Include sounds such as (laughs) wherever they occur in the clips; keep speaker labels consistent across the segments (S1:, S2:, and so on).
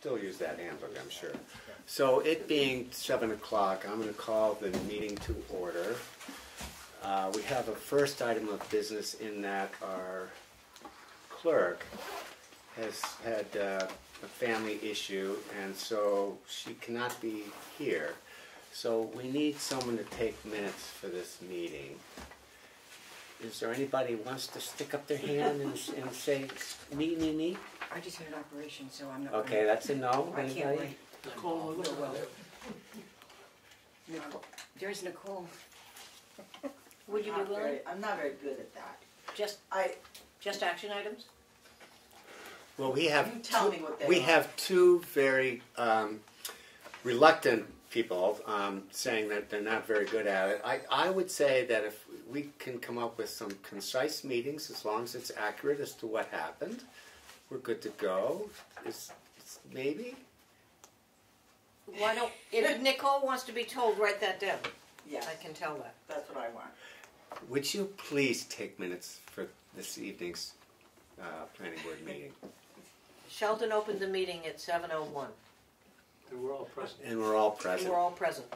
S1: still use that handbook, I'm sure. So it being seven o'clock, I'm gonna call the meeting to order. Uh, we have a first item of business in that our clerk has had uh, a family issue, and so she cannot be here. So we need someone to take minutes for this meeting. Is there anybody who wants to stick up their hand and, and say, me, me, me?
S2: I just had an operation, so I'm not.
S1: Okay, that's a no,
S2: I can't
S1: anybody?
S2: wait.
S3: Nicole, look
S2: Oh, well.
S3: at
S2: Nicole, there's Nicole.
S4: Would you be
S5: Not
S4: willing?
S5: very- I'm not very good at that.
S4: Just,
S5: I,
S4: just action items?
S1: Well, we have.
S5: You tell
S1: two-
S5: me what they
S1: We
S5: are.
S1: have two very um, reluctant people um, saying that they're not very good at it. I, I would say that if we can come up with some concise meetings, as long as it's accurate as to what happened, we're good to go. Is, is maybe?
S4: Why don't, if (laughs) Nicole wants to be told, write that down.
S5: yes,
S4: I can tell that.
S5: that's what I want.
S1: Would you please take minutes for this evening's uh, planning board meeting? (laughs)
S4: Sheldon opened the meeting at seven oh one.
S3: And we're all present.
S1: And we're all
S4: And
S1: present.
S4: we're all present.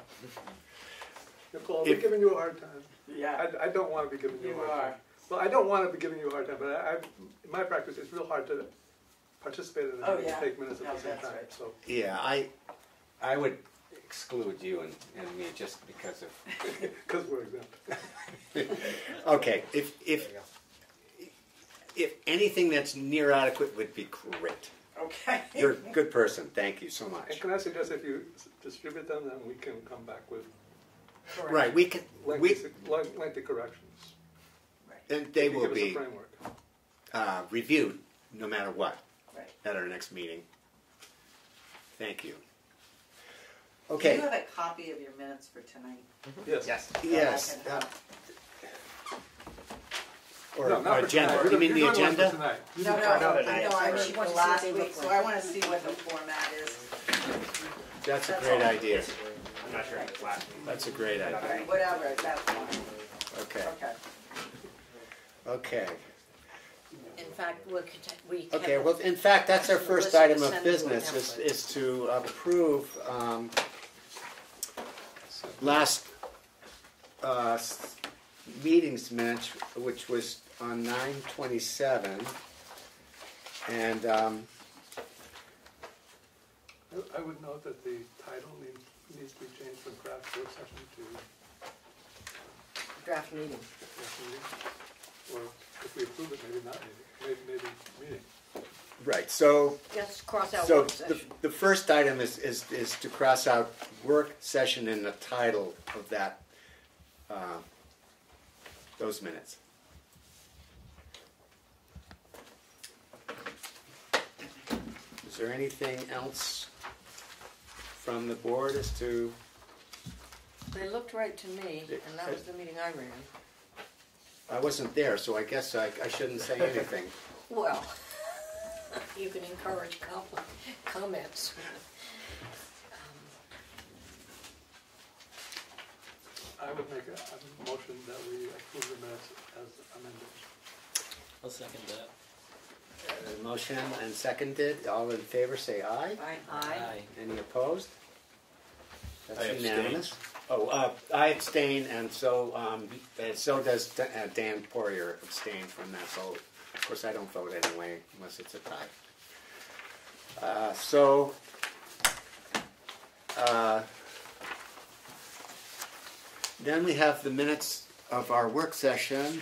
S4: (laughs)
S3: Nicole, are we
S1: If-
S3: giving you a hard time?
S5: Yeah,
S3: I, I don't want to be giving you
S5: You
S3: a hard
S5: are.
S3: time. Well, I don't want to be giving you a hard time, but I, I, in my practice, it's real hard to participate in a
S5: Oh,
S3: meeting
S5: yeah.
S3: take minutes at
S5: No,
S3: the same
S5: that's
S3: time,
S5: right.
S3: so.
S1: Yeah, I, I would exclude you and, and me just because of (laughs)
S3: Because we're exempt. (laughs)
S1: Okay, if, if, if anything that's near adequate would be great.
S5: okay. (laughs)
S1: You're a good person, thank you so
S3: And
S1: much.
S3: can I suggest if you s- distribute them, then we can come back with
S1: Right, we can,
S3: lengthy,
S1: we,
S3: s- length- lengthy corrections.
S1: and they
S3: If you
S1: will
S3: give us a
S1: be
S3: framework.
S1: uh, reviewed no matter what
S5: Right.
S1: At our next meeting. Thank you. Okay.
S5: Do you have a copy of your minutes for tonight?
S3: Yes.
S1: yes,
S5: That I
S1: yes.
S5: can
S1: uh. Or
S3: No, not
S1: or
S3: for
S1: agenda,
S3: tonight.
S1: you
S3: You're
S1: mean the
S3: doing one for
S1: agenda?
S3: tonight.
S5: No, no,
S2: another
S5: no,
S2: night.
S5: I
S2: She
S5: mean
S2: wants
S5: for
S2: to see what
S5: last
S2: they
S5: week,
S2: look
S5: so
S2: like.
S5: I wanna see what the format is.
S1: That's a
S5: That's
S1: great
S5: all.
S1: idea.
S6: I'm not sure if it's last week.
S1: That's a great idea.
S5: Whatever, that's fine,
S1: Okay,
S5: okay.
S1: okay.
S4: In fact, we're, cont- we kept.
S1: Okay, well, in fact, that's our first
S4: Listen,
S1: item of
S4: send them to a
S1: business, is,
S4: template.
S1: is to approve, um, last, uh, s- meeting's minutes, which was on nine twenty-seven. And, um,
S3: I- I would note that the title needs, needs to be changed from craft work session to
S4: Draft meeting.
S3: draft meeting. Or if we approve it, maybe not meeting, maybe, maybe meeting.
S1: right, so,
S4: Let's cross out
S1: so
S4: work
S1: the,
S4: session.
S1: the first item is, is, is to cross out work session in the title of that, uh, those minutes. Is there anything else from the board as to,
S4: They looked right to me, and that was the meeting I ran.
S1: I wasn't there, so I guess I, I shouldn't say anything.
S4: Well, (laughs) you can encourage com- comments.
S3: I would make a, a motion that we approve the minutes as amended.
S6: I'll second that.
S1: Uh, Motion and seconded, all in favor say aye.
S2: I,
S4: Aye.
S1: Any opposed? That's
S6: I abstain.
S1: unanimous. Oh, uh, I abstain, and so, um, and so does Da- uh, Dan Poirier abstain from that vote. Of course, I don't vote anyway, unless it's a tie. Uh, so, uh, then we have the minutes of our work session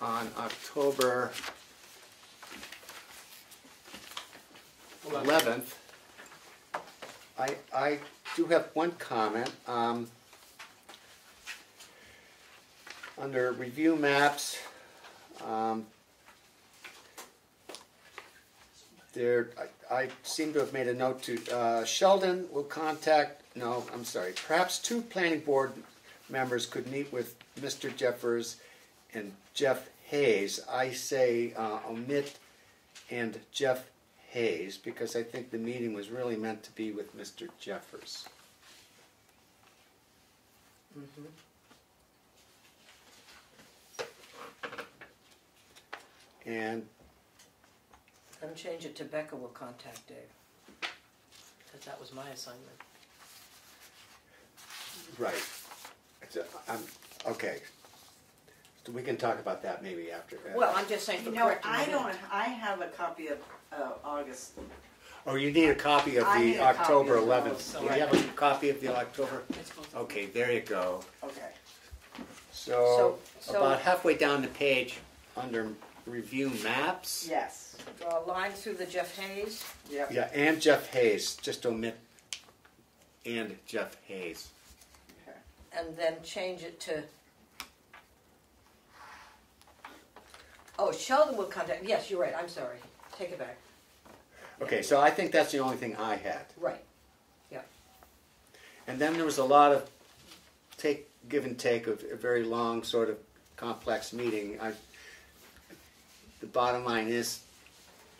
S1: on October eleventh. I, I do have one comment. Um, under review maps, um, there, I, I seem to have made a note to, uh, Sheldon will contact, no, I'm sorry, perhaps two planning board members could meet with Mr. Jeffers and Jeff Hayes. I say, uh, omit and Jeff Hayes, because I think the meeting was really meant to be with Mr. Jeffers.
S4: Mhm.
S1: And
S4: And change it to Becca will contact Dave.
S7: Because That was my assignment.
S1: Right. It's a- I'm, okay. So we can talk about that maybe after. uh,
S4: Well, I'm just saying for
S5: You know,
S4: correcting
S5: I
S4: the
S5: don't. I have a copy of, uh, August.
S1: Oh, you need a copy of
S5: I need
S1: the
S5: a copy
S1: October
S5: of those.
S1: 11th. Do you have a copy of the October?
S2: It's both.
S1: Okay, there you go.
S5: Okay.
S1: So,
S4: So- so-
S1: about halfway down the page, under review maps.
S5: Yes,
S4: Draw a line through the Jeff Hayes.
S5: yep.
S1: Yeah, and Jeff Hayes, just omit and Jeff Hayes.
S5: Okay.
S4: and then change it to. Oh, Sheldon will contact, yes, you're right, I'm sorry, take it back,
S1: Okay, so I think that's the only thing I had.
S4: right, Yeah.
S1: And then there was a lot of take, give and take of a very long, sort of complex meeting. I, the bottom line is,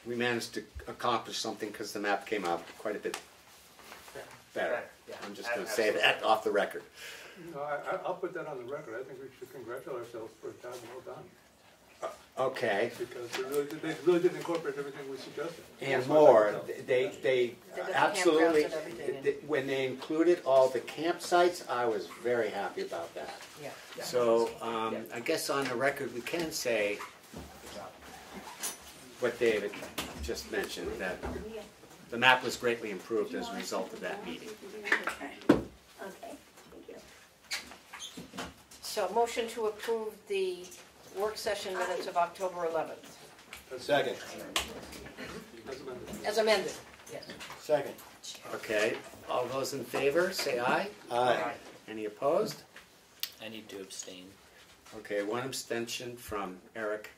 S1: we managed to accomplish something because the map came out quite a bit better.
S6: Yeah.
S1: I'm just going to say that off the record.
S3: No, I, I- I'll put that on the record. I think we should congratulate ourselves for a job well done.
S1: Okay.
S3: Because they really, did- they really did incorporate everything we suggested.
S1: And
S3: That's
S1: more,
S3: can tell.
S1: they, they
S4: got
S1: absolutely,
S4: campgrounds and
S1: when they included all the campsites, I was very happy about that.
S4: yeah.
S1: So, um, I guess on the record, we can say what David just mentioned, that the map was greatly improved as a result of that meeting.
S5: Okay.
S4: Okay, thank you. So motion to approve the work session minutes of October eleventh,
S1: Second.
S3: As amended.
S4: as amended, yes.
S1: Second. Okay, all those in favor, say aye.
S4: Aye.
S1: Any opposed?
S6: I need to abstain.
S1: Okay, one abstention from Eric.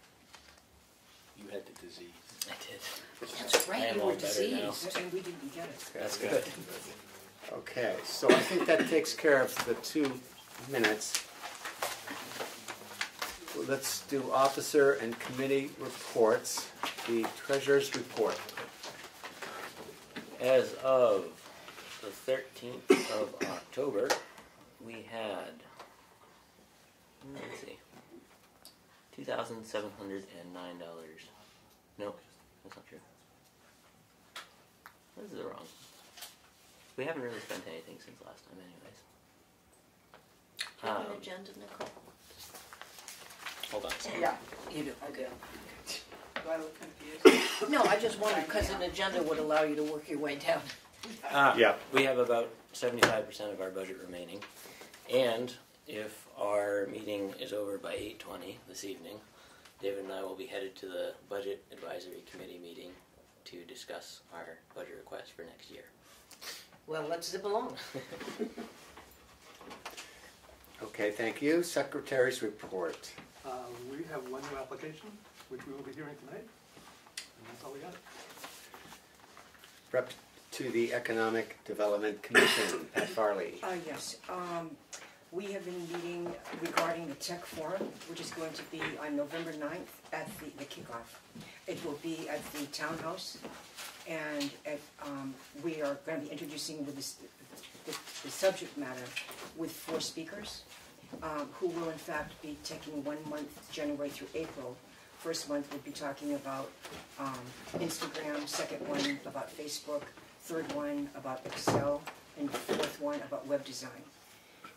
S8: You had the disease.
S6: I did.
S2: That's
S6: I
S2: right,
S6: am
S2: you
S6: all
S2: were
S6: better now.
S2: diseased and we didn't get it.
S6: That's good.
S1: Okay, so I think that takes care of the two minutes. Let's do officer and committee reports. The treasurer's report.
S6: As of the thirteenth of October, we had, let's see, two thousand seven hundred and nine dollars. No, that's not true. This is wrong. We haven't really spent anything since last time anyways.
S4: Do you have an
S6: Um,
S4: agenda, Nicole?
S6: Hold on.
S5: Yeah,
S2: You do.
S5: I do. Do I look confused?
S4: No, I just wondered, because an agenda would allow you to work your way down.
S6: Ah,
S1: Yeah.
S6: We have about seventy-five percent of our budget remaining, and if our meeting is over by eight twenty this evening, David and I will be headed to the Budget Advisory Committee meeting to discuss our budget request for next year.
S4: Well, let's zip along. (laughs)
S1: Okay, thank you. Secretary's report.
S3: Uh, we have one new application, which we will be hearing tonight, and that's all we got.
S1: Rep to the Economic Development Commission, Pat Farley.
S2: Uh, yes, um, we have been meeting regarding the tech forum, which is going to be on November 9th at the, the kickoff. It will be at the townhouse, and at, um, we are gonna be introducing this, the, the subject matter with four speakers, um, who will in fact be taking one month, January through April. First month, we'll be talking about, um, Instagram, second one about Facebook, third one about Excel, and fourth one about web design.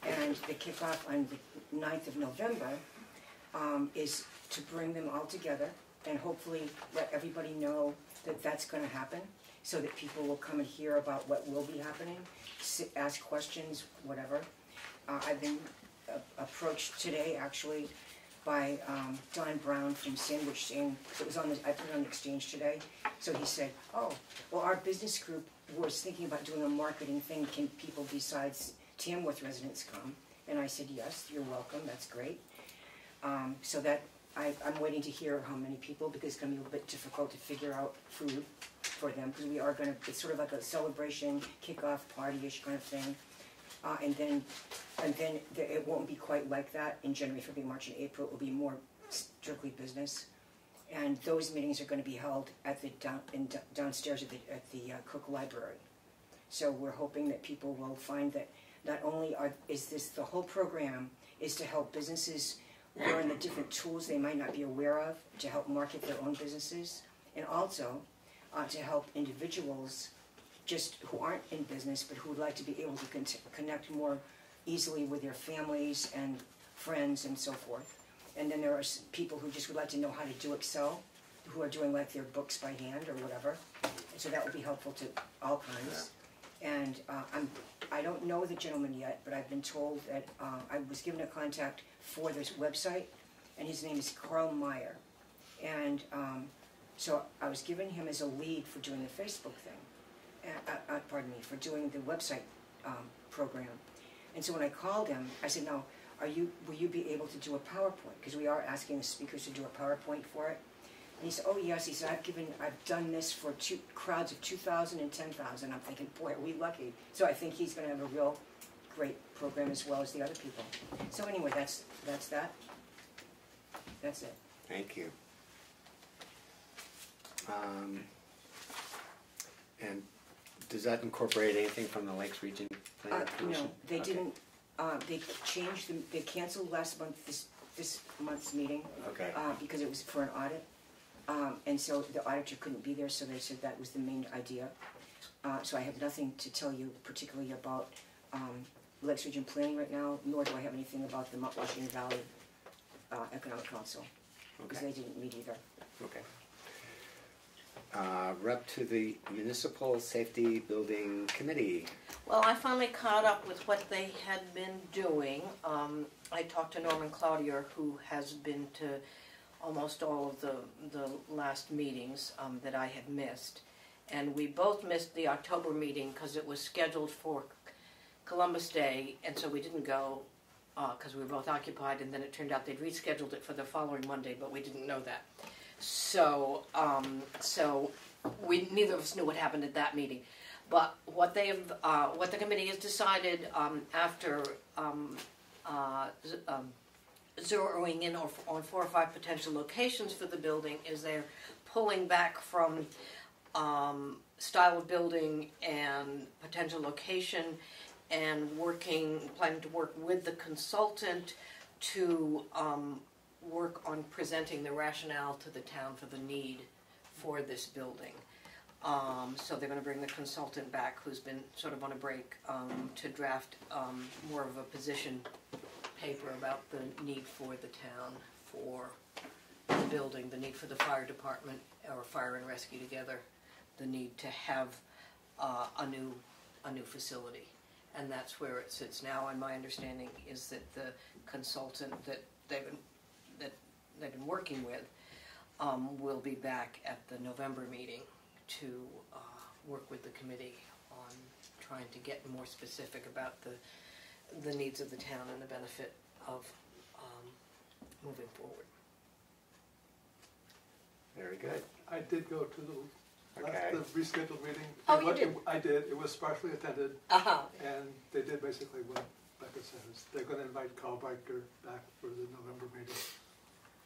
S2: And the kickoff on the 9th of November um, is to bring them all together and hopefully let everybody know that that's going to happen, so that people will come and hear about what will be happening, si- ask questions, whatever. Uh, I've been approached today, actually, by um, Don Brown from Sandwich, saying, it was on the, I put it on the exchange today, so he said, oh, well, our business group was thinking about doing a marketing thing, can people besides Tamworth residents come? And I said, yes, you're welcome, that's great. Um, so that, I, I'm waiting to hear how many people, because it's gonna be a little bit difficult to figure out food for them, because we are gonna, it's sort of like a celebration, kickoff party-ish kind of thing. Uh, and then, and then the- it won't be quite like that in January, February, March, and April, it will be more strictly business. And those meetings are gonna be held at the down, in downstairs at the, at the uh, Cook Library. So we're hoping that people will find that not only are, is this, the whole program is to help businesses learn the different tools they might not be aware of to help market their own businesses, and also uh, to help individuals just who aren't in business, but who would like to be able to con- connect more easily with their families and friends and so forth. And then there are people who just would like to know how to do Excel, who are doing like their books by hand or whatever. And so that would be helpful to all kinds. And uh, I'm, I don't know the gentleman yet, but I've been told that, uh, I was given a contact for this website, and his name is Carl Meyer. And um, so I was given him as a lead for doing the Facebook thing, uh, uh, uh, pardon me, for doing the website um, program. And so when I called him, I said, "Now, are you? Will you be able to do a PowerPoint? Because we are asking the speakers to do a PowerPoint for it." And he said, "Oh yes." He said, "I've given, I've done this for two crowds of 2,000 and 10,000." I'm thinking, "Boy, are we lucky!" So I think he's going to have a real great program as well as the other people. So anyway, that's that's that. That's it.
S1: Thank you. Um, and does that incorporate anything from the Lakes Region
S2: Uh,
S1: Commission?
S2: no, they
S1: Okay.
S2: didn't, uh, they changed, the- they canceled last month, this, this month's meeting,
S1: Okay,
S2: uh, because it was for an audit. Um, and so the auditor couldn't be there, so they said that was the main idea. Uh, so I have nothing to tell you particularly about, um, Lakes Region Planning right now, nor do I have anything about the Mount Washington Valley, uh, Economic Council, because
S1: okay,
S2: they didn't meet either.
S1: okay. Uh, rep to the Municipal Safety Building Committee.
S4: Well, I finally caught up with what they had been doing. Um, I talked to Norman Cloutier, who has been to almost all of the, the last meetings um, that I had missed. And we both missed the October meeting because it was scheduled for Columbus Day, and so we didn't go because we were both occupied. And then it turned out they'd rescheduled it for the following Monday, but we didn't know that. So, um, so we neither of us knew what happened at that meeting. But what they have, uh, what the committee has decided um, after um, uh, um, zeroing in on, on four or five potential locations for the building is they're pulling back from um, style of building and potential location and working, planning to work with the consultant to um, work on presenting the rationale to the town for the need for this building. Um, so they're gonna bring the consultant back, who's been sort of on a break, um, to draft, um, more of a position paper about the need for the town for the building, the need for the fire department, or fire and rescue together, the need to have, uh, a new, a new facility. And that's where it sits now, and my understanding is that the consultant that they've been, that they've been working with, um, will be back at the November meeting to, uh, work with the committee on trying to get more specific about the, the needs of the town and the benefit of, um, moving forward.
S1: Very good.
S3: I did go to the,
S1: Okay.
S3: last, the rescheduled meeting.
S4: Oh,
S3: It
S4: you
S3: wa-
S4: did?
S3: I did, it was sparsely attended,
S4: Uh-huh.
S3: and they did basically what Becca says. They're gonna invite Carl Biker back for the November meeting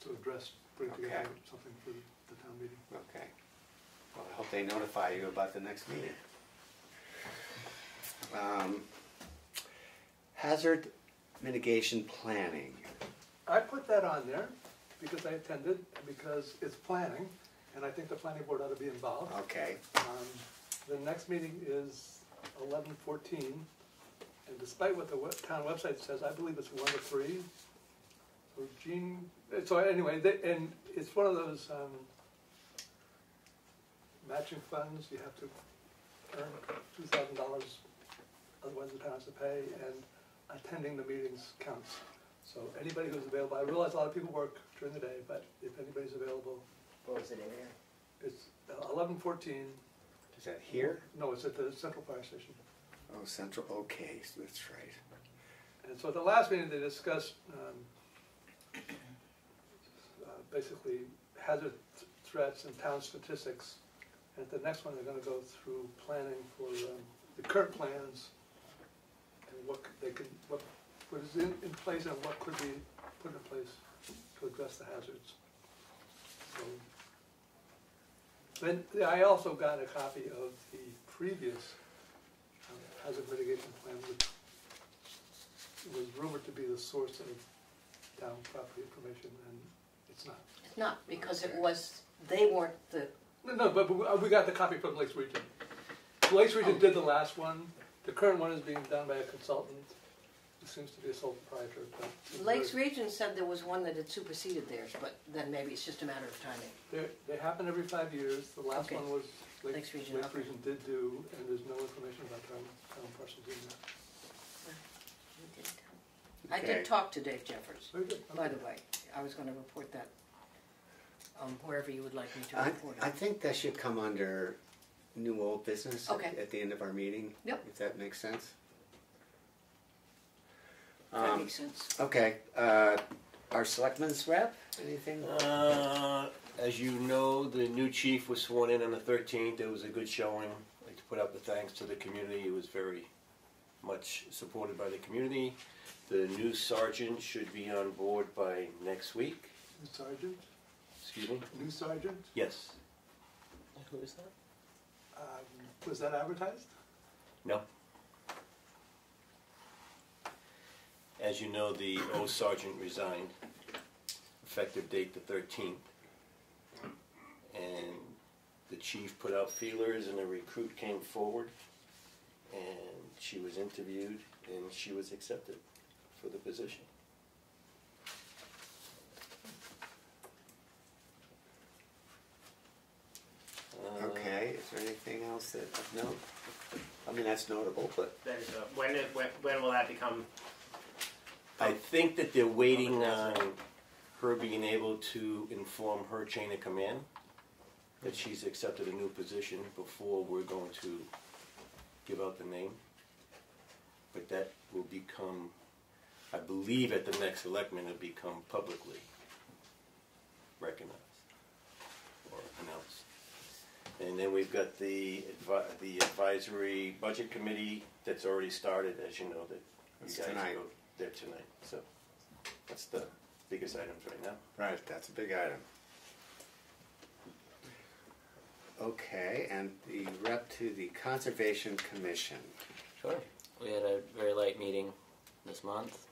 S3: to address, putting together
S1: Okay.
S3: something for the town meeting.
S1: Okay. Well, I hope they notify you about the next meeting. Um, Hazard mitigation planning.
S3: I put that on there because I attended, because it's planning, and I think the planning board ought to be involved.
S1: Okay,
S3: Um, The next meeting is eleven fourteen, and despite what the we- town website says, I believe it's one to three. So Jean, uh, so anyway, they- and it's one of those um, matching funds, you have to earn two thousand dollars, otherwise the town has to pay, and attending the meetings counts. So anybody who's available, I realize a lot of people work during the day, but if anybody's available,
S2: What was it in there?
S3: it's eleven fourteen,
S1: is that here?
S3: no, it's at the central fire station.
S1: Oh, Central, okay, so that's right.
S3: And so at the last meeting, they discussed, um, uh, basically hazard th- threats and town statistics. And at the next one, they're gonna go through planning for, um, the current plans and what they can, what, what is in, in place and what could be put in place to address the hazards. So, Then, I also got a copy of the previous um, hazard mitigation plan, which was rumored to be the source of town property information, and it's not.
S4: It's not, because it was, they weren't the,
S3: No, no, but but we got the copy from Lakes Region. Lakes Region did the last one, the current one is being done by a consultant, who seems to be a sole proprietor, but.
S4: Lakes
S3: very-
S4: Region said there was one that had superseded theirs, but then maybe it's just a matter of timing.
S3: They, they happen every five years, the last
S4: Okay.
S3: one was, Lakes,
S4: Lakes Region,
S3: Lakes
S4: okay.
S3: Region did do, and there's no information about town, town parcels in there.
S4: I
S1: Okay.
S4: did talk to Dave Jeffers,
S3: Very good.
S4: by the way. I was gonna report that, um, wherever you would like me to
S1: I,
S4: report
S1: I
S4: it.
S1: think that should come under new old business at- at the end of our meeting.
S4: Yep.
S1: If that makes sense.
S2: That
S1: Um,
S2: makes sense.
S1: Okay, uh, our selectmen's rep, anything?
S8: Uh, as you know, the new chief was sworn in on the thirteenth, it was a good showing. I'd like to put out the thanks to the community, it was very much supported by the community. The new sergeant should be on board by next week,
S3: New sergeant,
S8: excuse me?
S3: new sergeant,
S8: Yes,
S6: Who is that?
S3: Um, was that advertised?
S8: no? As you know, the old sergeant resigned, effective date the thirteenth. And the chief put out feelers and a recruit came forward. And she was interviewed and she was accepted for the position. Uh,
S1: Okay, is there anything else that, no? I mean, that's notable, but,
S7: That is, uh, when, is- when, when will that become?
S8: I think that they're waiting on her being able to inform her chain of command that she's accepted a new position before we're going to give out the name. But that will become, I believe at the next election, it'll become publicly recognized or announced. And then we've got the advi- the advisory budget committee that's already started, as you know, that you
S1: That's
S8: guys
S1: tonight.
S8: go there tonight. So that's the biggest items right now.
S1: right, that's a big item. Okay, and the rep to the Conservation Commission.
S6: Sure. We had a very light meeting this month.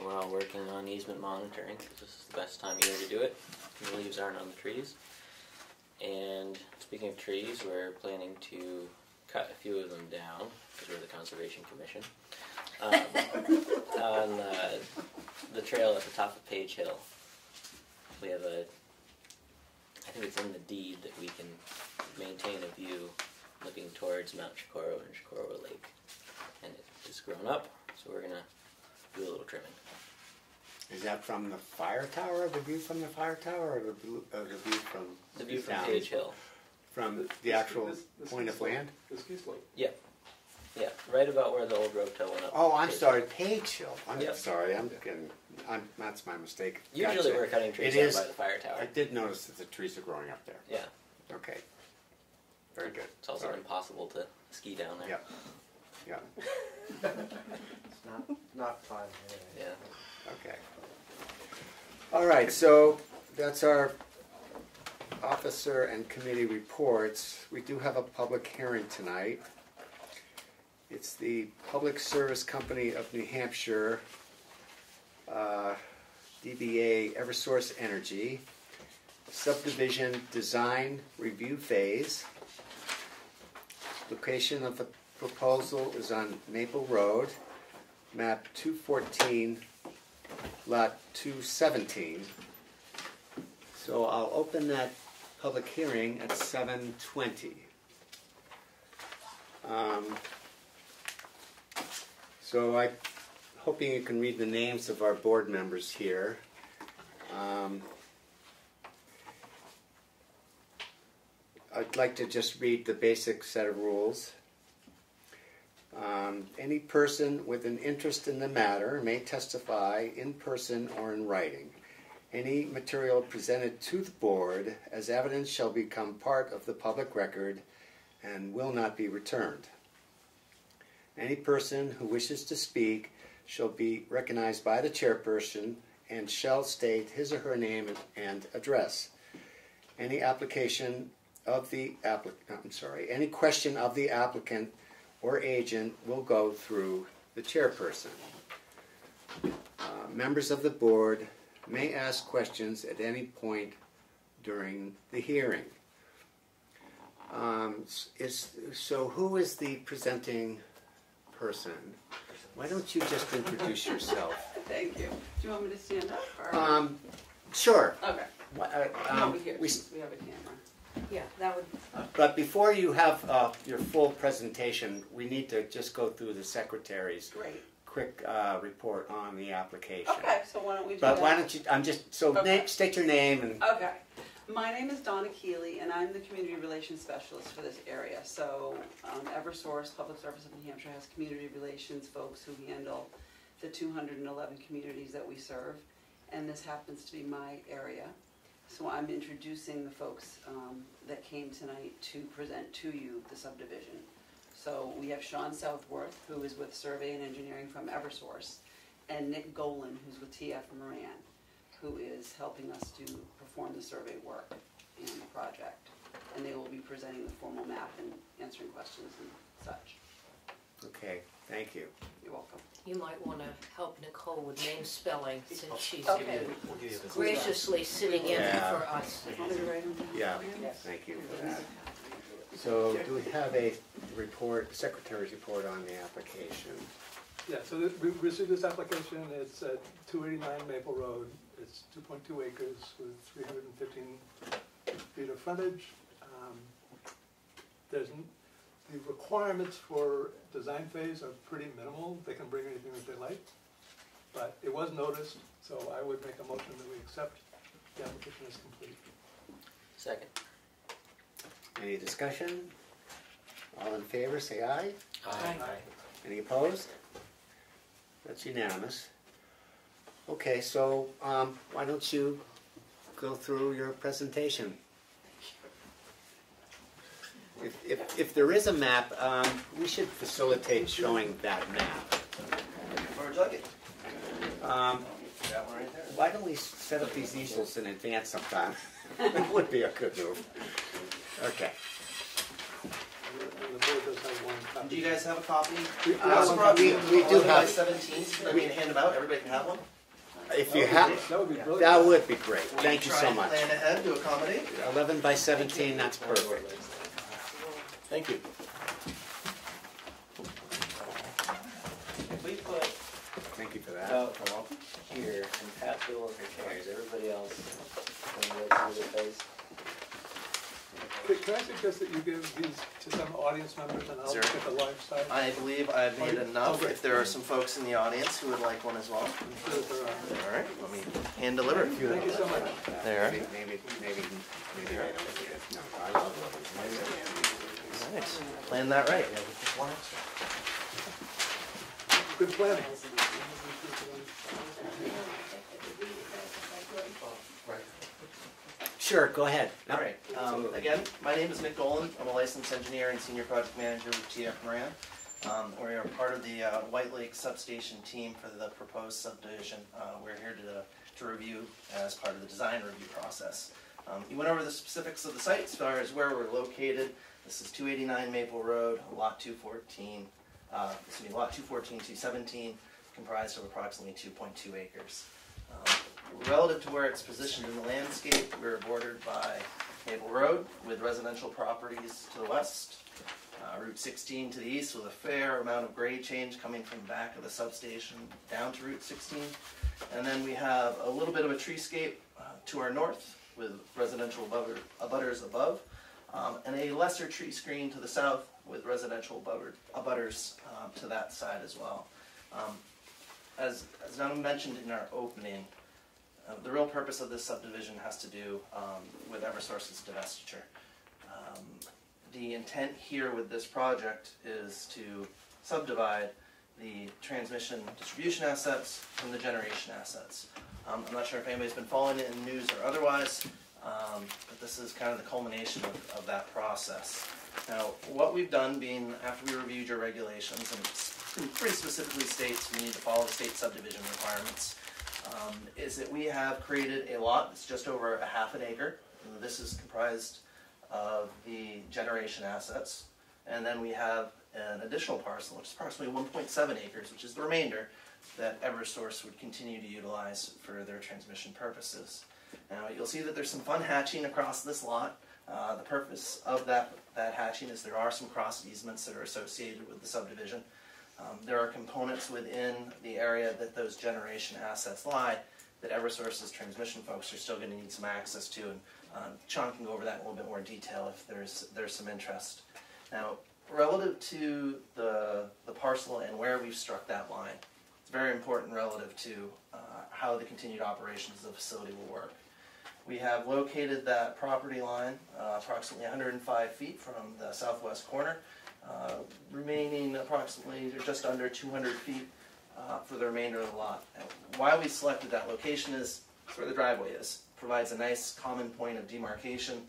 S6: We're all working on easement monitoring 'cause this is the best time of year to do it. The leaves aren't on the trees. And speaking of trees, we're planning to cut a few of them down because we're the Conservation Commission. Um, on uh, the trail at the top of Page Hill, we have a. I think it's in the deed that we can maintain a view looking towards Mount Chocorua and Chocorua Lake and it's grown up, so we're gonna do a little trimming.
S1: Is that from the fire tower, the view from the fire tower, or the, view- uh, the view from?
S6: The view from
S1: down?
S6: Page Hill.
S1: From the actual
S3: This- this
S1: point of
S3: slope.
S1: land?
S3: The ski slope.
S6: Yeah, yeah, right about where the old road roadkill went up.
S1: Oh, I'm
S6: Page
S1: sorry, Page Hill. I'm
S6: Yep.
S1: sorry, I'm getting, I'm, that's my mistake.
S6: Usually
S1: Gotcha.
S6: we're cutting trees
S1: It
S6: down
S1: is-
S6: by the fire tower.
S1: I did notice that the trees are growing up there.
S6: Yeah,
S1: Okay. Very good.
S6: it's also
S1: Sorry.
S6: impossible to ski down there.
S1: Yeah. Yeah, (laughs)
S7: It's not, not fun, anyway.
S6: Yeah.
S1: okay. All right, so that's our officer and committee reports. We do have a public hearing tonight. It's the Public Service Company of New Hampshire, uh, DBA Eversource Energy, subdivision design review phase. Location of the proposal is on Maple Road, map 214, lot 217. So I'll open that public hearing at 7:20. Um, So I'm hoping you can read the names of our board members here. Um, I'd like to just read the basic set of rules. Um, any person with an interest in the matter may testify in person or in writing. Any material presented to the board as evidence shall become part of the public record and will not be returned. Any person who wishes to speak shall be recognized by the chairperson and shall state his or her name and address. Any application of the applicant, I'm sorry, any question of the applicant or agent will go through the chairperson. Uh, members of the board may ask questions at any point during the hearing. Um, is, so who is the presenting person? Why don't you just introduce yourself? (laughs)
S5: Thank you. Do you want me to stand up or?
S1: Um, sure.
S5: Okay.
S1: Uh,
S5: No,
S1: um,
S5: we
S1: we
S5: have a camera.
S4: Yeah, that would,
S1: But before you have uh, your full presentation, we need to just go through the secretary's
S5: Great.
S1: quick uh, report on the application.
S5: Okay, so why don't we do
S1: But
S5: that?
S1: why don't you, I'm just, so
S5: Okay.
S1: name, state your name and,
S5: Okay. My name is Donna Keeley, and I'm the Community Relations Specialist for this area. So um, Eversource, Public Service of New Hampshire, has community relations folks who handle the 211 communities that we serve, and this happens to be my area. So I'm introducing the folks um, that came tonight to present to you the subdivision. So we have Sean Southworth, who is with Survey and Engineering from Eversource, and Nick Golan, who's with TF Moran who is helping us to perform the survey work in the project. And they will be presenting the formal map and answering questions and such.
S1: okay, thank you.
S5: You're welcome.
S4: you might wanna help Nicole with name spelling since she's
S5: Okay.
S4: graciously sitting in
S1: Yeah.
S4: for us.
S5: Want me to write them down?
S1: Yeah,
S5: Yes.
S1: thank you for that. So do we have a report, secretary's report on the application?
S3: Yeah, so th- we received this application, it's at two eighty-nine Maple Road, it's two point two acres with three hundred and fifteen feet of frontage. Um, There's, n- the requirements for design phase are pretty minimal, they can bring anything that they like. But it was noticed, so I would make a motion that we accept the application as complete.
S6: Second.
S1: Any discussion? All in favor, say aye.
S4: Aye.
S1: Any opposed? That's unanimous. Okay, so um, why don't you go through your presentation? If, if, if there is a map, um, we should facilitate showing that map.
S7: Where would you like it?
S1: Um,
S7: That one right there.
S1: Why don't we set up these easels in advance sometime? (laughs) That would be a good move. Okay.
S3: The- board does have one copy.
S7: Do you guys have a copy?
S3: We- we
S1: Uh,
S3: have one
S1: we- we do
S7: Eleven by
S1: have-
S7: seventeens, that we can hand them out, everybody can have one?
S1: If you have,
S3: That would be brilliant.
S1: that would be great. Thank you
S7: try
S1: so
S7: and
S1: much.
S7: Plan ahead to accommodate.
S1: 11 by 17, that's perfect.
S8: Thank you.
S6: If we put
S1: Thank you for that.
S6: about from up here and Pat Bill her chairs, everybody else can go through the face.
S3: Can can I suggest that you give these to some audience members and I'll
S7: Sure.
S3: look at the live side?
S7: I believe I've made enough,
S3: great.
S7: if there are some folks in the audience who would like one as well.
S3: I'm sure that there are.
S7: All right, let me hand deliver.
S3: Thank you so much.
S7: There.
S1: Maybe, maybe, maybe, maybe I don't need it. No, I love it.
S7: Nice, plan that right.
S3: Good planning.
S1: Sure, go ahead.
S7: All right, um, again, my name is Nick Dolan, I'm a licensed engineer and senior project manager with TF Moran. Um, we are part of the, uh, White Lake substation team for the proposed subdivision, uh, we're here to, to review as part of the design review process. Um, you went over the specifics of the site as far as where we're located, this is two eighty-nine Maple Road, lot two fourteen, uh, excuse me, lot 214, 217, comprised of approximately two point two acres. Um, Relative to where it's positioned in the landscape, we're bordered by Maple Road with residential properties to the west, uh, Route 16 to the east with a fair amount of grade change coming from the back of the substation down to Route 16. And then we have a little bit of a treescape uh, to our north with residential abutters above, um, and a lesser tree screen to the south with residential abutter, abutters um, to that side as well. Um, as, as mentioned in our opening, uh, the real purpose of this subdivision has to do um, with Eversource's divestiture. Um, the intent here with this project is to subdivide the transmission distribution assets from the generation assets. Um, I'm not sure if anybody's been following it in news or otherwise, um, but this is kind of the culmination of, of that process. Now, what we've done, being after we reviewed your regulations, and pretty specifically states we need to follow the state subdivision requirements, um, is that we have created a lot that's just over a half an acre. And This is comprised of the generation assets. And then we have an additional parcel, which is approximately 1.7 acres, which is the remainder that Eversource would continue to utilize for their transmission purposes. Now, you'll see that there's some fun hatching across this lot. Uh, the purpose of that, that hatching is there are some cross easements that are associated with the subdivision. Um, there are components within the area that those generation assets lie that Eversource's transmission folks are still gonna need some access to, and, um, Sean can go over that in a little bit more detail if there's, there's some interest. Now, relative to the, the parcel and where we've struck that line, it's very important relative to, uh, how the continued operations of the facility will work. We have located that property line uh, approximately 105 feet from the southwest corner, uh, remaining approximately just under 200 feet uh, for the remainder of the lot. And why we selected that location is where the driveway is. Provides a nice common point of demarcation,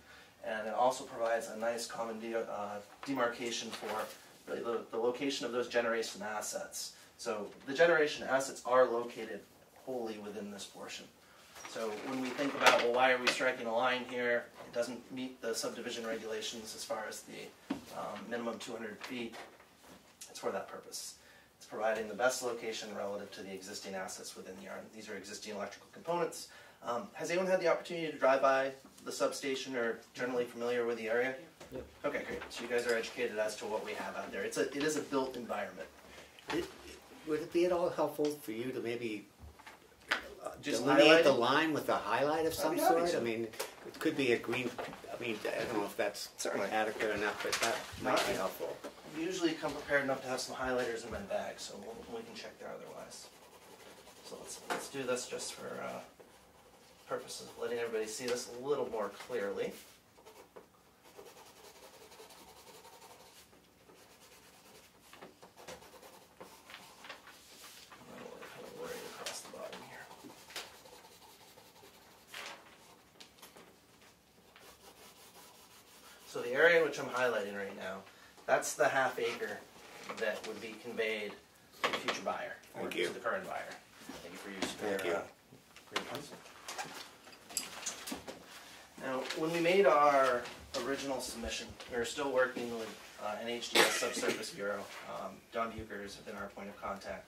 S7: and it also provides a nice common de- uh, demarcation for the, the location of those generation assets. So the generation assets are located wholly within this portion. So when we think about, well, why are we striking a line here? It doesn't meet the subdivision regulations as far as the um, minimum 200 feet. It's for that purpose. It's providing the best location relative to the existing assets within the yard. These are existing electrical components. Um, has anyone had the opportunity to drive by the substation or generally familiar with the area?
S6: Yep.
S7: Okay, great. So you guys are educated as to what we have out there. It's a, it is a built environment.
S1: It- Would it be at all helpful for you to maybe
S7: Just
S1: delineate the line with a highlight of some
S7: be happy
S1: sort?
S7: to.
S1: I mean, it could be a green, I mean, I don't know if that's
S7: Certainly.
S1: adequate enough, but that might be helpful.
S7: I usually come prepared enough to have some highlighters in my bag, so we'll, we can check there otherwise. So let's, let's do this just for uh, purposes of letting everybody see this a little more clearly. And then we're kind of right across the bottom here. So the area which I'm highlighting right now, that's the half acre that would be conveyed to the future buyer, or
S1: Thank you.
S7: to the current buyer. Thank you for using
S1: Thank you.
S7: Now, when we made our original submission, we were still working with uh, NHDES Subsurface Bureau. Um, Don Bucher has been our point of contact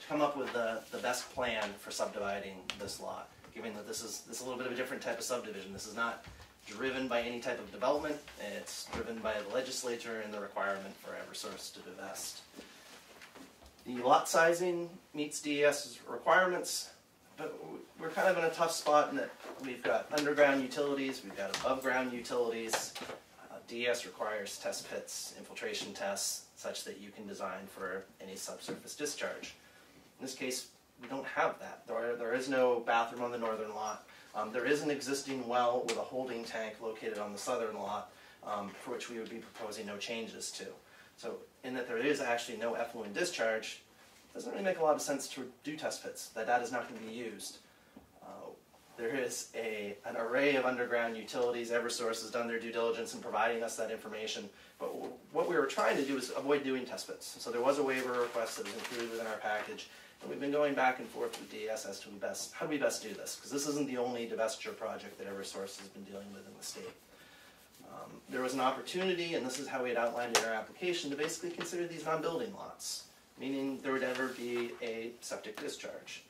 S7: to come up with the, the best plan for subdividing this lot, given that this is, this is a little bit of a different type of subdivision. This is not driven by any type of development, it's driven by the legislature and the requirement for Eversource to divest. The lot sizing meets DES's requirements, but we're kind of in a tough spot in that we've got underground utilities, we've got above ground utilities. Uh, DES requires test pits, infiltration tests, such that you can design for any subsurface discharge. In this case, we don't have that. There, there is no bathroom on the northern lot. Um, there is an existing well with a holding tank located on the southern lot, um, for which we would be proposing no changes to. So, in that there is actually no effluent discharge, it doesn't really make a lot of sense to do test pits. That data is not going to be used. Uh, there is a, an array of underground utilities. Eversource has done their due diligence in providing us that information. But what we were trying to do is avoid doing test pits. So there was a waiver request that was included within our package. And we've been going back and forth with DES as to best, how do we best do this? Because this isn't the only divestiture project that Eversource has been dealing with in the state. Um, there was an opportunity, and this is how we had outlined in our application, to basically consider these non-building lots, meaning there would never be a septic discharge.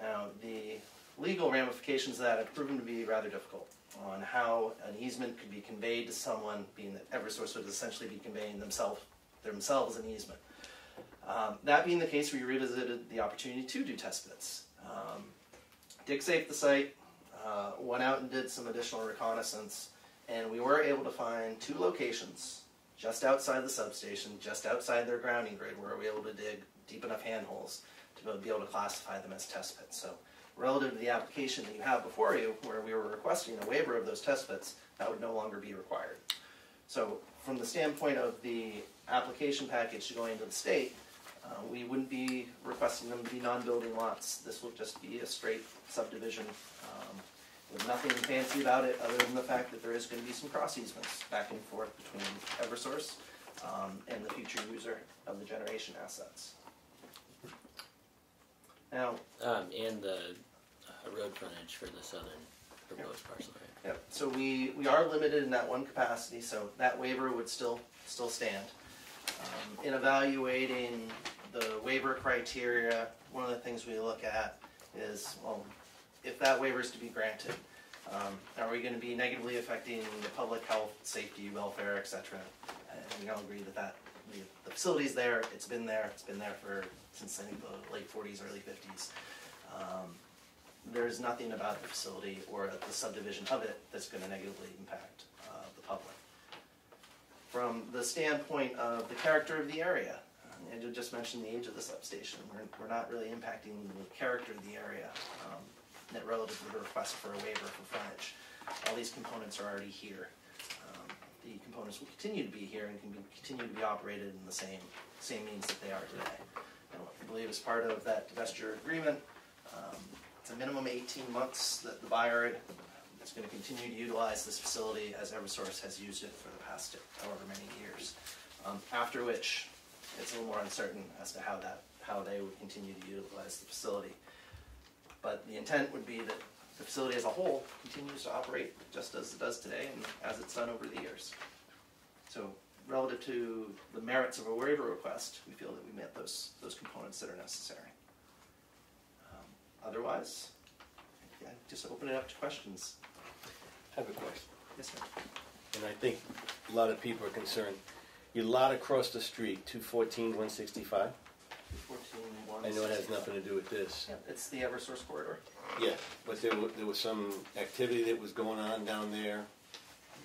S7: Now, the legal ramifications of that have proven to be rather difficult on how an easement could be conveyed to someone, being that Eversource would essentially be conveying themselves themselves an easement. Um, that being the case, we revisited the opportunity to do test pits. Um, dig safe the site, uh, went out and did some additional reconnaissance, and we were able to find two locations just outside the substation, just outside their grounding grid, where we were able to dig deep enough handholes to be able to classify them as test pits. So, relative to the application that you have before you, where we were requesting a waiver of those test pits, that would no longer be required. So, from the standpoint of the application package going to the state, uh, we wouldn't be requesting them to be non-building lots. This will just be a straight subdivision um, with nothing fancy about it, other than the fact that there is going to be some cross easements back and forth between Eversource um, and the future user of the generation assets. Now,
S6: Um, and the uh, road frontage for the southern proposed parcel, right?
S7: Yep, so we, we are limited in that one capacity, so that waiver would still, still stand. Um, In evaluating the waiver criteria, one of the things we look at is, well, if that waiver is to be granted, Um, are we gonna be negatively affecting the public health, safety, welfare, et cetera? And we all agree that that, the, the facility's there, it's been there, it's been there for, since I think the late forties, early fifties. Um, there's nothing about the facility or the subdivision of it that's gonna negatively impact, uh, the public. From the standpoint of the character of the area, and you just mentioned the age of the substation, we're, we're not really impacting the character of the area, um, relative to the request for a waiver for frontage. All these components are already here. Um, The components will continue to be here and can be, continue to be operated in the same, same means that they are today. And we believe is part of that divestiture agreement, um, it's a minimum eighteen months that the buyer is gonna continue to utilize this facility as Eversource has used it for the past however many years. Um, after which, it's a little more uncertain as to how that, how they would continue to utilize the facility. But the intent would be that the facility as a whole continues to operate just as it does today and as it's done over the years. So relative to the merits of a waiver request, we feel that we met those, those components that are necessary. Um, Otherwise, yeah, just open it up to questions.
S8: I have a question,
S7: Yes, sir.
S8: And I think a lot of people are concerned. Your lot across the street, two fourteen, one sixty-five?
S7: Fourteen one.
S8: I know it has nothing to do with this.
S7: It's the Eversource corridor.
S8: Yeah, but there was, there was some activity that was going on down there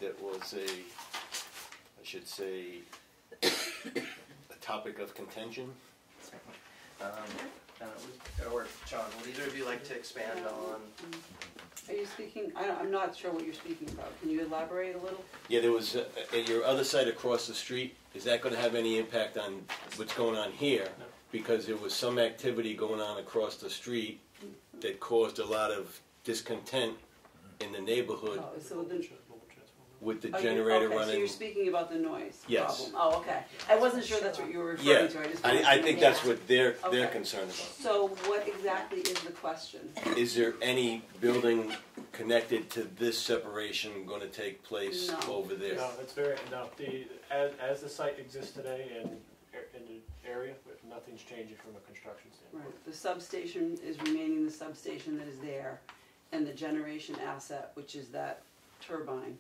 S8: that was a, I should say, a topic of contention.
S7: Um, uh, would- Or, John, would either of you like to expand on?
S5: Are you speaking, I don't, I'm not sure what you're speaking about. Can you elaborate a little?
S8: Yeah, there was, uh, at your other site across the street, is that gonna have any impact on what's going on here? Because there was some activity going on across the street that caused a lot of discontent in the neighborhood
S5: Oh, so the,
S8: with the
S5: oh, you-
S8: generator
S5: Okay, so
S8: running.
S5: you're speaking about the noise
S8: Yes.
S5: problem. Oh, okay. I wasn't sure that's what you were
S8: Yeah,
S5: referring to. I just wanted
S8: I, I
S5: to-
S8: think that's what they're, they're
S5: Okay.
S8: concerned about.
S5: So what exactly is the question?
S8: Is there any building connected to this separation gonna take place
S5: No.
S8: over there?
S9: No, it's very, no, the, as, as the site exists today and in the area, nothing's changing from a construction standpoint.
S5: Right, the substation is remaining the substation that is there, and the generation asset, which is that turbine,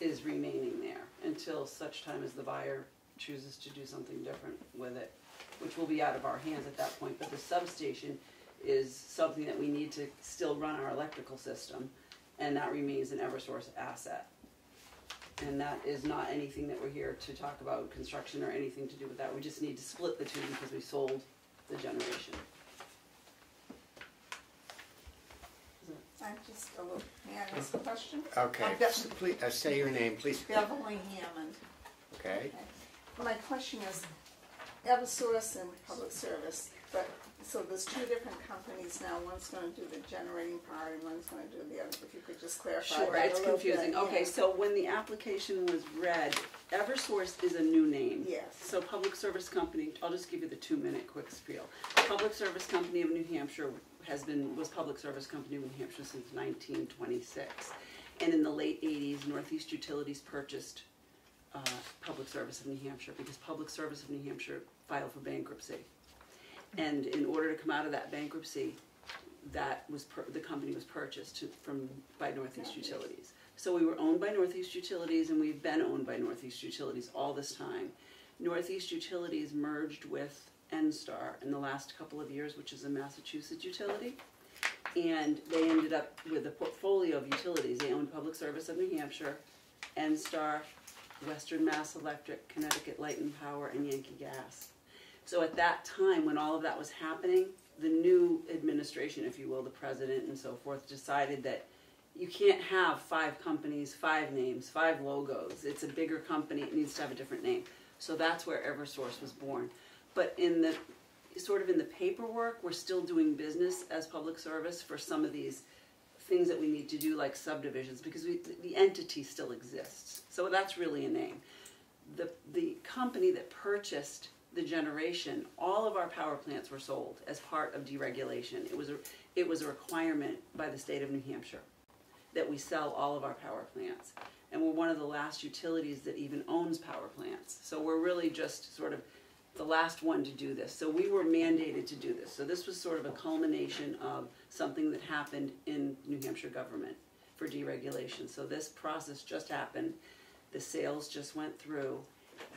S5: is remaining there until such time as the buyer chooses to do something different with it, which will be out of our hands at that point, but the substation is something that we need to still run our electrical system, and that remains an Eversource asset. And that is not anything that we're here to talk about construction or anything to do with that, we just need to split the two because we sold the generation.
S10: I'm just a little, may I ask a question?
S1: Okay,
S10: I've got-
S1: please, uh, say your name, please.
S10: Beverly Hammond.
S1: Okay,
S10: My question is, Eversource and Public Service, but, so there's two different companies now, one's gonna do the generating part and one's gonna do the other, if you could just clarify
S5: Sure,
S10: that
S5: it's
S10: a little bit,
S5: confusing. Okay,
S10: yeah.
S5: so when the application was read, Eversource is a new name.
S10: Yes.
S5: So Public Service Company, I'll just give you the two-minute quick spiel. Public Service Company of New Hampshire has been, was Public Service Company of New Hampshire since nineteen twenty-six. And in the late eighties, Northeast Utilities purchased, uh, Public Service of New Hampshire because Public Service of New Hampshire filed for bankruptcy. And in order to come out of that bankruptcy, that was, the company was purchased to, from, by Northeast Utilities. So we were owned by Northeast Utilities and we've been owned by Northeast Utilities all this time. Northeast Utilities merged with NSTAR in the last couple of years, which is a Massachusetts utility. And they ended up with a portfolio of utilities. They owned Public Service of New Hampshire, NSTAR, Western Mass Electric, Connecticut Light and Power, and Yankee Gas. So at that time, when all of that was happening, the new administration, if you will, the president and so forth, decided that you can't have five companies, five names, five logos. It's a bigger company, it needs to have a different name. So that's where Eversource was born. But in the, sort of in the paperwork, we're still doing business as public service for some of these things that we need to do, like subdivisions, because we, the entity still exists. So that's really a name. The, the company that purchased the generation, all of our power plants were sold as part of deregulation. It was a, it was a requirement by the state of New Hampshire that we sell all of our power plants. And we're one of the last utilities that even owns power plants. So we're really just sort of the last one to do this. So we were mandated to do this. So this was sort of a culmination of something that happened in New Hampshire government. for deregulation. So this process just happened, the sales just went through,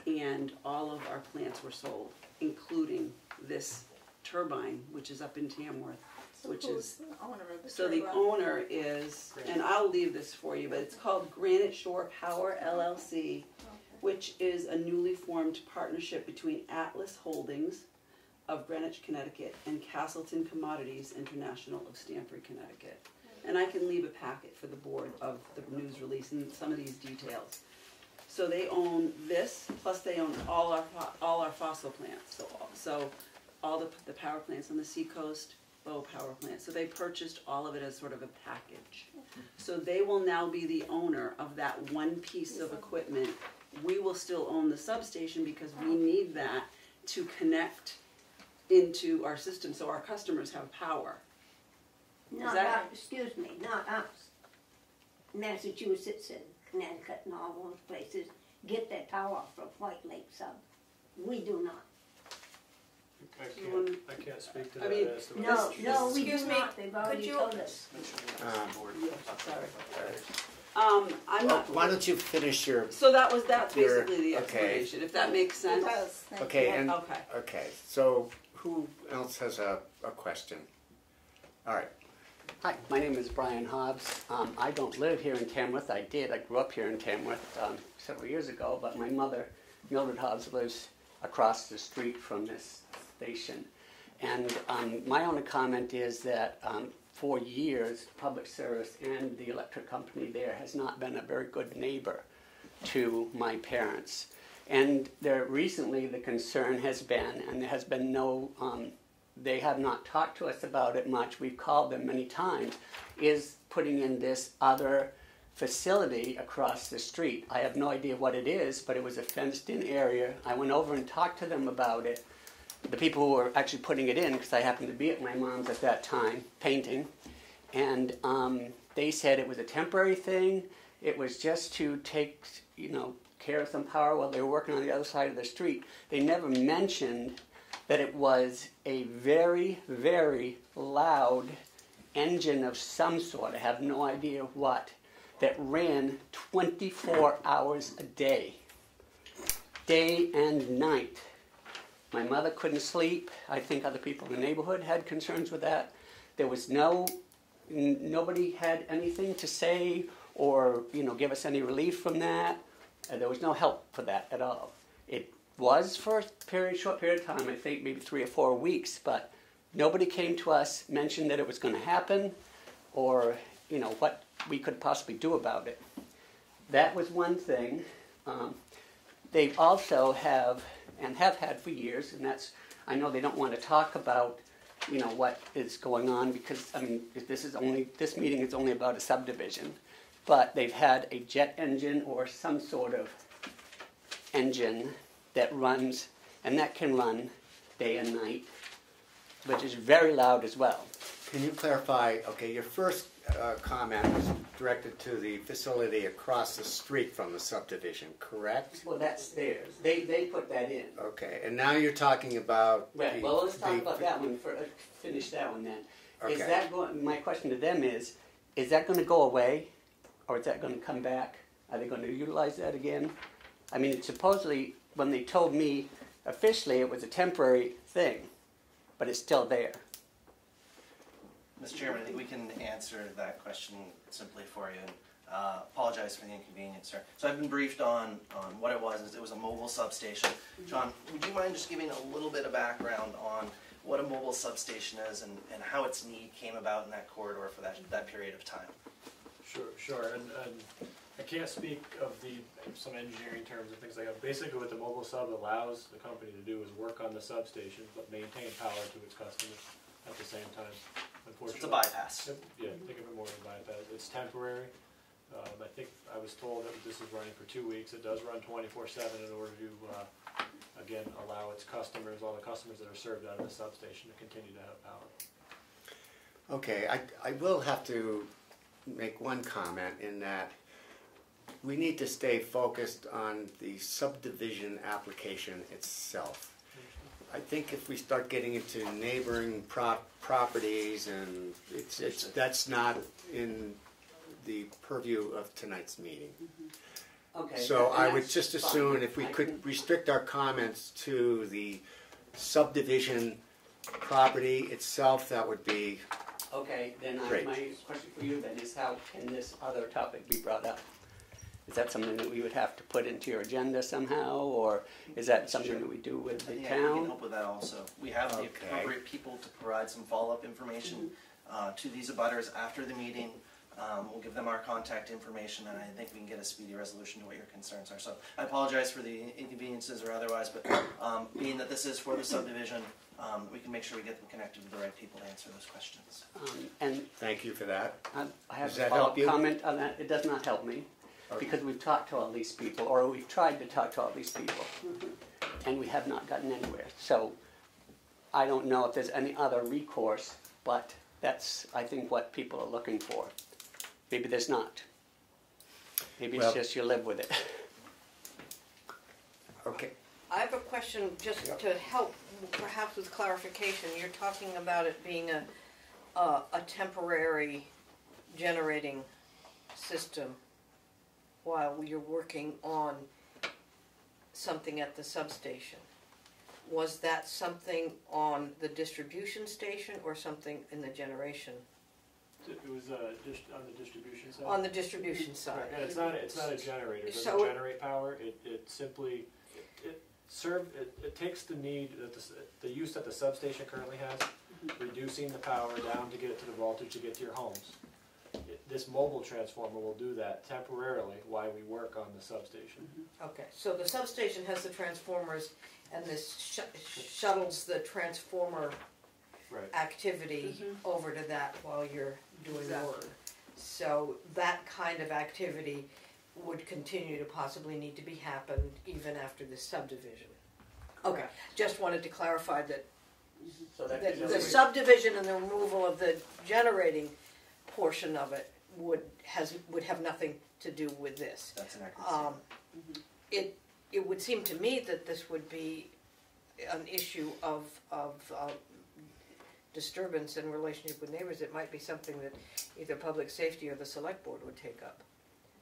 S5: and all of our plants were sold, including this turbine, which is up in Tamworth,
S10: So
S5: which is
S10: the owner of the
S5: so the owner is, and I'll leave this for you, but it's called Granite Shore Power LLC, oh. Which is a newly formed partnership between Atlas Holdings of Greenwich, Connecticut, and Castleton Commodities International of Stamford, Connecticut. And I can leave a packet for the board of the news release and some of these details. So they own this, plus they own all our, all our fossil plants, so, so all the, the power plants on the seacoast, Bow Power Plant, so they purchased all of it as sort of a package. So they will now be the owner of that one piece of equipment. We will still own the substation because we need that to connect into our system, so our customers have power.
S11: Not
S5: that-
S11: us, excuse me, not us. Massachusetts and Connecticut and all those places get their power from White Lake Sub. We do not.
S9: I can't, I can't speak to
S5: I
S9: that
S5: mean,
S9: as to.
S11: No, no, we
S4: Excuse
S11: do
S4: me,
S11: not, they've already
S4: you-
S11: told us.
S1: Um,
S5: sorry. Um, I'm
S1: Well,
S5: not,
S1: Why don't you finish your,
S5: so that was, that's
S1: You're-
S5: basically the
S1: okay.
S5: explanation, if that makes
S10: It
S5: sense.
S10: does, thank
S1: okay,
S10: you.
S1: and,
S5: Okay.
S1: okay, so who else has a, a question? All right,
S12: Hi, my name is Brian Hobbs. Um, I don't live here in Tamworth. I did. I grew up here in Tamworth um, several years ago, but my mother, Mildred Hobbs, lives across the street from this station. And um, my only comment is that um, for years, public service and the electric company there has not been a very good neighbor to my parents. And there recently, the concern has been, and there has been no um, they have not talked to us about it much. We've called them many times. Is putting in this other facility across the street. I have no idea what it is, but it was a fenced in area. I went over and talked to them about it. The people who were actually putting it in, because I happened to be at my mom's at that time painting, and um, they said it was a temporary thing. It was just to take, you know, care of some power while they were working on the other side of the street. They never mentioned that it was a very, very loud engine of some sort, I have no idea what, that ran 24 hours a day, day and night. My mother couldn't sleep. I think other people in the neighborhood had concerns with that. There was no, nobody had anything to say or, you know, give us any relief from that. Uh, there was no help for that at all. It was for a period, short period of time, I think maybe three or four weeks, but nobody came to us, mentioned that it was going to happen, or you know what we could possibly do about it. That was one thing. Um, they also have and have had for years, and that's I know they don't want to talk about you know what is going on because I mean this is only this meeting is only about a subdivision, but they've had a jet engine or some sort of engine that runs, and that can run day and night, which is very loud as well.
S1: can you clarify, okay, your first uh, comment was directed to the facility across the street from the subdivision, correct?
S12: Well, that's theirs. They, they put that in.
S1: Okay, and now you're talking about.
S12: Right.
S1: the-
S12: Well, let's talk
S1: the-
S12: about that one for uh, finish that one then. Is
S1: Okay.
S12: that going? My question to them is: Is that going to go away, or is that going to come back? Are they going to utilize that again? I mean, supposedly when they told me officially it was a temporary thing, but it's still there.
S7: Mr. Chairman, I think we can answer that question simply for you. uh, Apologize for the inconvenience, sir. So I've been briefed on, on what it was. It was a mobile substation. John, would you mind just giving a little bit of background on what a mobile substation is and, and how its need came about in that corridor for that, that period of time?
S9: Sure, sure, and, and I can't speak of the, some engineering terms and things like that. Basically, what the mobile sub allows the company to do is work on the substation, but maintain power to its customers at the same time,
S7: So it's a bypass.
S9: Yeah, think of it more as a bypass. It's temporary. Um, I think I was told that this is running for two weeks. It does run twenty-four seven in order to, uh, again, allow its customers, all the customers that are served out of the substation to continue to have power.
S1: Okay, I, I will have to make one comment in that we need to stay focused on the subdivision application itself. I think if we start getting into neighboring prop, properties and it's, it's, that's not in the purview of tonight's meeting. Mm-hmm.
S12: Okay.
S1: So
S12: and
S1: I would
S12: that's
S1: just
S12: fine.
S1: assume if we
S12: I
S1: could
S12: can-
S1: restrict our comments to the subdivision property itself, that would be,
S12: Okay, then I,
S1: Great.
S12: my question for you then is how can this other topic be brought up? Is that something that we would have to put into your agenda somehow, or is that something that we do with
S7: I
S12: the
S7: think I can
S12: town?
S7: help with that also. We have the
S1: Okay.
S7: appropriate people to provide some follow-up information uh, to these abutters after the meeting. Um, We'll give them our contact information, and I think we can get a speedy resolution to what your concerns are. So I apologize for the inconveniences or otherwise, but um, being that this is for the subdivision, um, we can make sure we get them connected with the right people to answer those questions.
S12: Um, and
S1: thank you for that.
S12: I, I have
S1: Does
S12: a
S1: that
S12: follow-up
S1: help you?
S12: comment on that. It does not help me,
S1: Okay.
S12: Because we've talked to all these people, or we've tried to talk to all these people, mm-hmm. and we have not gotten anywhere. So I don't know if there's any other recourse, but that's, I think, what people are looking for. Maybe there's not. Maybe it's just you live with it. (laughs)
S1: Okay,
S4: I have a question just
S1: Yep.
S4: to help perhaps with clarification. You're talking about it being a, a, a temporary generating system while you're working on something at the substation. Was that something on the distribution station or something in the generation?
S9: It was, uh, just on the distribution side.
S4: On the distribution side?
S9: And it's not, it's not a generator, it
S4: So
S9: doesn't
S4: it-
S9: generate power, it, it simply, it- it serve, it, it takes the need, that the, s- the use that the substation currently has, reducing the power down to get it to the voltage to get to your homes. It- This mobile transformer will do that temporarily while we work on the substation. Mm-hmm.
S4: Okay, so the substation has the transformers and this sh- shuttles the transformer
S9: Right.
S4: activity mm-hmm. over to that while you're doing
S5: Exactly.
S4: work. So that kind of activity would continue to possibly need to be happened even after the subdivision. Okay, just wanted to clarify that,
S12: So that
S4: that
S12: is
S4: the
S12: a-
S4: subdivision and the removal of the generating portion of it would, has, would have nothing to do with this.
S7: That's an accurate
S4: Um,
S7: statement.
S4: it, it would seem to me that this would be an issue of, of, uh, disturbance in relationship with neighbors. It might be something that either public safety or the select board would take up.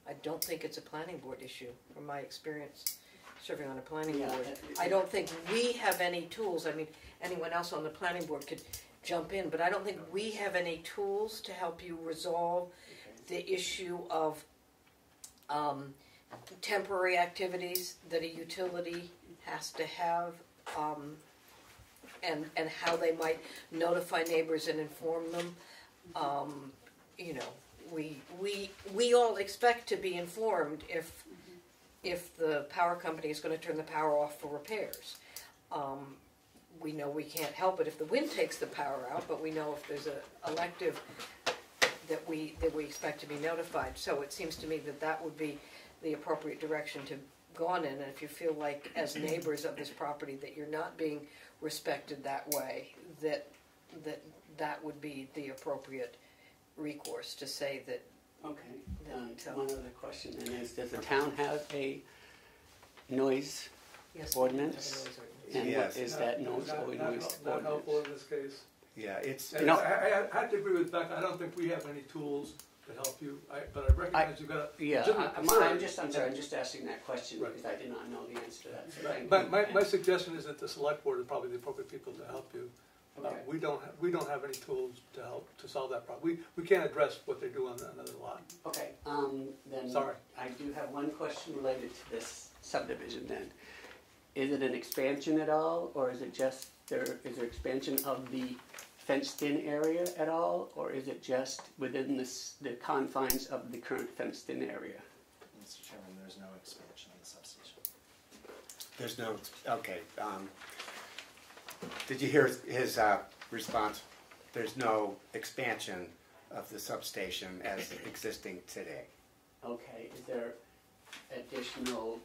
S4: I don't think it's a planning board issue, from my experience serving on a planning
S12: Yeah,
S4: board.
S12: it-
S4: I don't think we have any tools, I mean, anyone else on the planning board could jump in, but I don't think we have any tools to help you resolve the issue of, um, temporary activities that a utility has to have, um, and, and how they might notify neighbors and inform them. Um, you know, we, we, we all expect to be informed if, if the power company is gonna turn the power off for repairs. Um, we know we can't help it if the wind takes the power out, but we know if there's a elective that we, that we expect to be notified. So it seems to me that that would be the appropriate direction to go on in. And if you feel like, as neighbors of this property, that you're not being respected that way, that, that, that would be the appropriate recourse to say that,
S12: Okay, um,
S4: That, uh,
S12: one other question then is, does the town have a noise
S4: yes.
S12: ordinance?
S4: have a.
S12: And
S1: Yes.
S12: what is
S3: Not-
S12: that noise,
S3: not-
S12: or
S3: not
S12: noise
S3: help- Not helpful
S12: ordinance?
S3: in this case.
S1: Yeah, it's,
S3: And
S12: No.
S3: I, I, I have to agree with Becca, I don't think we have any tools to help you, I, but I recognize you've got a
S12: Yeah, I- I'm,
S3: concern.
S12: I'm just, I'm sorry, I'm just asking that question
S3: Right.
S12: because I did not know the answer to that, so
S3: My, my, my suggestion is that the select board is probably the appropriate people to help you. Uh, We don't, ha- we don't have any tools to help, to solve that problem. We, we can't address what they do on another lot.
S12: Okay, um, then.
S3: Sorry.
S12: I do have one question related to this subdivision then. Is it an expansion at all, or is it just, there, is there expansion of the fenced-in area at all? Or is it just within this, the confines of the current fenced-in area?
S7: Mr. Chairman, there's no expansion of the substation.
S1: there's no, okay, um, did you hear his, uh, response? There's no expansion of the substation as existing today.
S12: Okay, is there additional,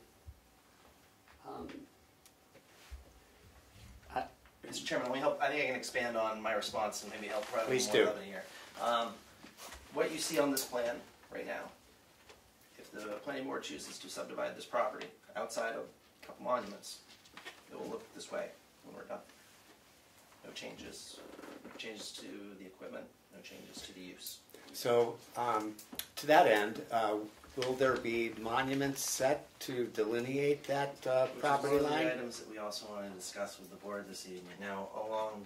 S12: um,
S7: Mr. Chairman, let me help, I think I can expand on my response and maybe help provide
S1: Please
S7: more
S1: do.
S7: of here. Um, What you see on this plan right now, if the planning board chooses to subdivide this property outside of a couple monuments, it will look this way when we're done. No changes, no changes to the equipment, no changes to the use.
S1: So, um, to that end, uh, will there be monuments set to delineate that uh,
S7: Which is
S1: property
S7: one of the
S1: line?
S7: items that we also want to discuss with the board this evening. Now, along,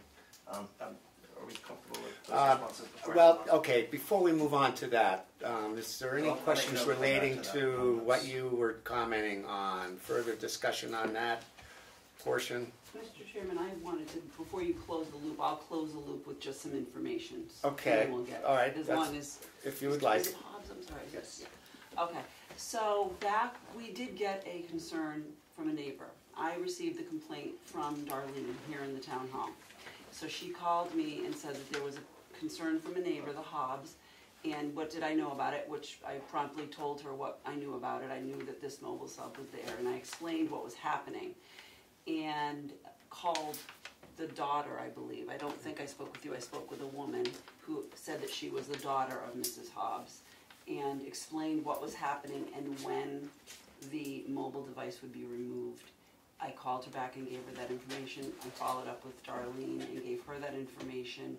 S7: um, um, are we comfortable with those
S1: Uh,
S7: responses? before I
S1: Well,
S7: move on?
S1: okay, before we move on to that, um, is there any
S7: I'll- I'll make
S1: questions
S7: note to come
S1: relating
S7: to that.
S1: to what you were commenting on? Further discussion on that portion?
S5: Mr. Chairman, I wanted to, before you close the loop, I'll close the loop with just some information. so
S1: Okay,
S5: then we'll get-
S1: all right,
S5: As
S1: that's-
S5: long as.
S1: If you would like.
S5: Is it Hobbs, I'm sorry.
S1: Yes.
S5: Okay, so back, we did get a concern from a neighbor. I received the complaint from Darlene here in the town hall. So she called me and said that there was a concern from a neighbor, the Hobbs, and what did I know about it, which I promptly told her what I knew about it. I knew that this mobile sub was there, and I explained what was happening. And called the daughter, I believe. I don't think I spoke with you, I spoke with a woman who said that she was the daughter of Mrs. Hobbs and explained what was happening and when the mobile device would be removed. I called her back and gave her that information. I followed up with Darlene and gave her that information.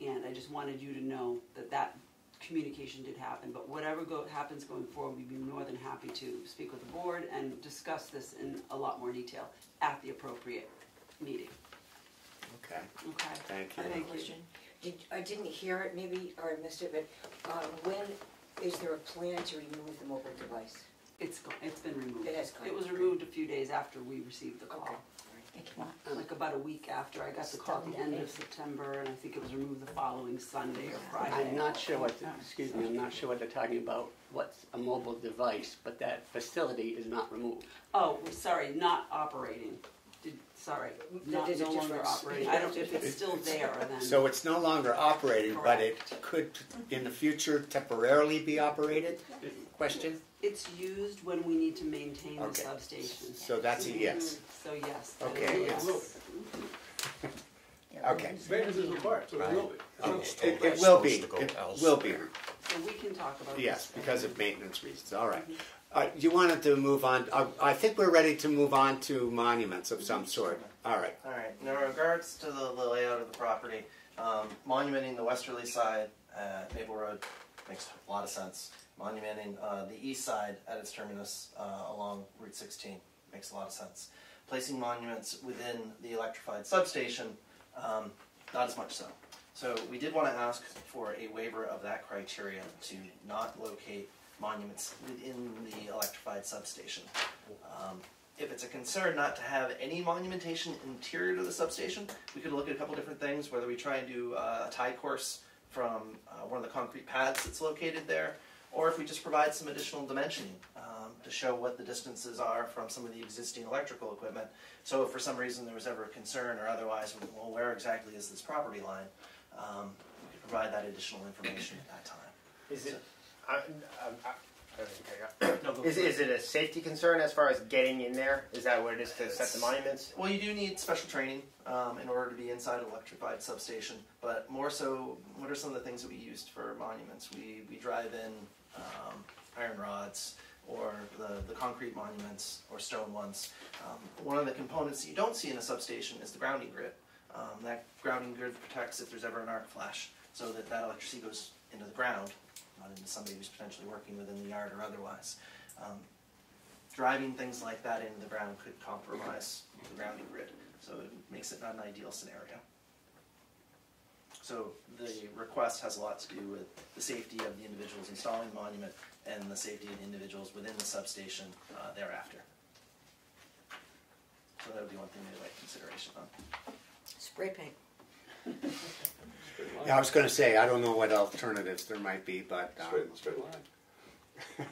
S5: And I just wanted you to know that that communication did happen. But whatever go, happens going forward, we'd be more than happy to speak with the board and discuss this in a lot more detail at the appropriate meeting.
S1: Okay,
S5: Okay?
S1: thank you.
S2: I have a
S5: Thank you.
S2: question. Did, I didn't hear it, maybe, or I missed it, but, um, when is there a plan to remove the mobile device?
S5: It's, go- it's been removed.
S2: It has gone.
S5: It was removed a few days after we received the call.
S2: Okay.
S5: call.
S11: It's not.
S5: Like about a week after, I got the call at the end of September, and I think it was removed the following Sunday or Friday.
S12: I'm not sure what, excuse me, I'm not sure what they're talking about, what's a mobile device, but that facility is not removed.
S5: Oh, sorry, not operating. Did, sorry, not,
S2: There's a
S5: no longer
S2: difference.
S5: operating. I don't, if it's still there, then.
S1: So it's no longer operating, but it could, in the future, temporarily be operated? Question?
S5: It's used when we need to maintain the
S1: Okay.
S5: substation.
S1: So that's a mm-hmm. yes.
S5: So yes. that
S1: Okay,
S5: is
S1: yes.
S11: Yeah,
S1: Okay.
S3: Maintenance is required, so it will be.
S1: Okay. It, it will be, it will be,
S5: So we can talk about this.
S1: yes, because of maintenance reasons, all right. Mm-hmm. Uh, you wanted to move on, uh, I think we're ready to move on to monuments of some sort, all right.
S7: All right. In regards to the, the layout of the property, um, monumenting the westerly side at Maple Road makes a lot of sense. Monumenting uh, the east side at its terminus uh, along Route 16 makes a lot of sense. Placing monuments within the electrified substation, um, not as much so. So we did want to ask for a waiver of that criteria to not locate monuments within the electrified substation. Um, if it's a concern not to have any monumentation interior to the substation, we could look at a couple different things, whether we try and do uh, a tie course from uh, one of the concrete pads that's located there, or if we just provide some additional dimensioning um, to show what the distances are from some of the existing electrical equipment. So if for some reason there was ever a concern or otherwise, well, where exactly is this property line? Um, we could provide that additional information at that time.
S13: Is it, I, I'm- I, I don't think I
S7: No, go
S13: got- is,
S7: for it.
S13: is it a safety concern as far as getting in there? Is that what it is to set the monuments?
S7: Well, you do need special training um, in order to be inside an electrified substation, but more so, what are some of the things that we used for monuments? We, we drive in um, iron rods or the, the concrete monuments or stone ones. Um, one of the components that you don't see in a substation is the grounding grid. Um, that grounding grid protects if there's ever an arc flash, so that that electricity goes into the ground, not into somebody who's potentially working within the yard or otherwise. Um, driving things like that into the ground could compromise the grounding grid, so it makes it not an ideal scenario. So the request has a lot to do with the safety of the individuals installing the monument and the safety of the individuals within the substation uh, thereafter. So that would be one thing they'd like consideration on.
S2: Spray paint. (laughs)
S1: Yeah, I was gonna say, I don't know what alternatives there might be, but, um,
S3: Straight, straight line.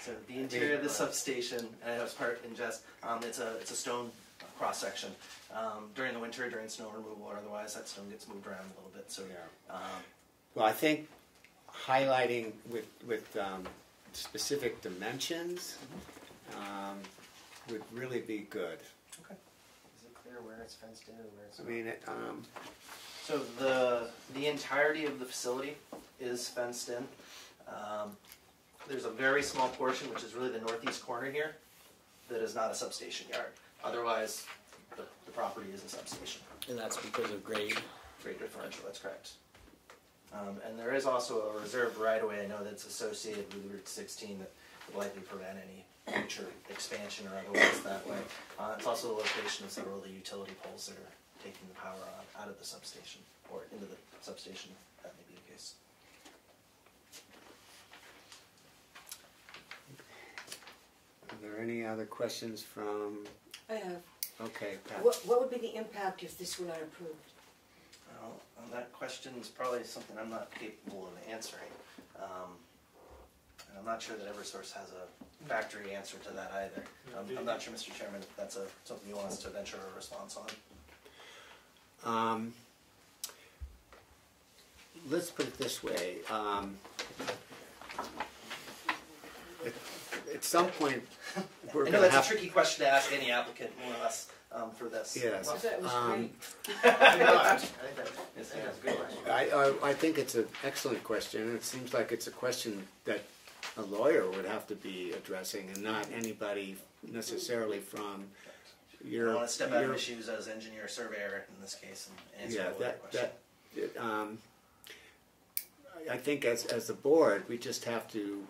S7: So the interior of the substation, and it was part in just, um, it's a, it's a stone cross section. Um, during the winter, during snow removal or otherwise, that stone gets moved around a little bit, so,
S1: Yeah.
S7: um,
S1: well, I think highlighting with, with, um, specific dimensions, um, would really be good.
S7: Okay.
S13: Is it clear where it's fenced in and where it's
S1: I mean, it, um,
S7: So the the entirety of the facility is fenced in. Um, there's a very small portion, which is really the northeast corner here, that is not a substation yard. Otherwise, the, the property is a substation.
S6: And that's because of grade.
S7: rate differential, that's correct. Um, and there is also a reserved right-of-way, I know that's associated with Route sixteen that would likely prevent any future expansion or otherwise that way. Uh, it's also the location of several of the utility poles that are taking the power out, out of the substation, or into the substation, if that may be the case.
S1: Are there any other questions from,
S2: I have,
S1: okay, Pat?
S2: what, what would be the impact if this were not approved?
S7: Well, that question is probably something I'm not capable of answering. Um, and I'm not sure that Eversource has a factory answer to that either. Um, I'm not sure, Mr. Chairman, if that's a, something you want us to venture a response on.
S1: Um, let's put it this way, um, at, at some point, we're
S7: I know
S1: gonna
S7: that's a
S1: have.
S7: tricky question to ask any applicant, more or less, um, for this.
S1: Yes.
S2: I thought was
S1: Um,
S2: great. (laughs)
S13: I think that's, I think that's a good question.
S1: I, I, I think it's an excellent question, and it seems like it's a question that a lawyer would have to be addressing, and not anybody necessarily from
S7: I
S1: your.
S7: want to step out of
S1: your-
S7: my shoes as engineer surveyor in this case and answer
S1: Yeah,
S7: a lawyer
S1: that,
S7: question.
S1: that, um, I- I think as, as the board, we just have to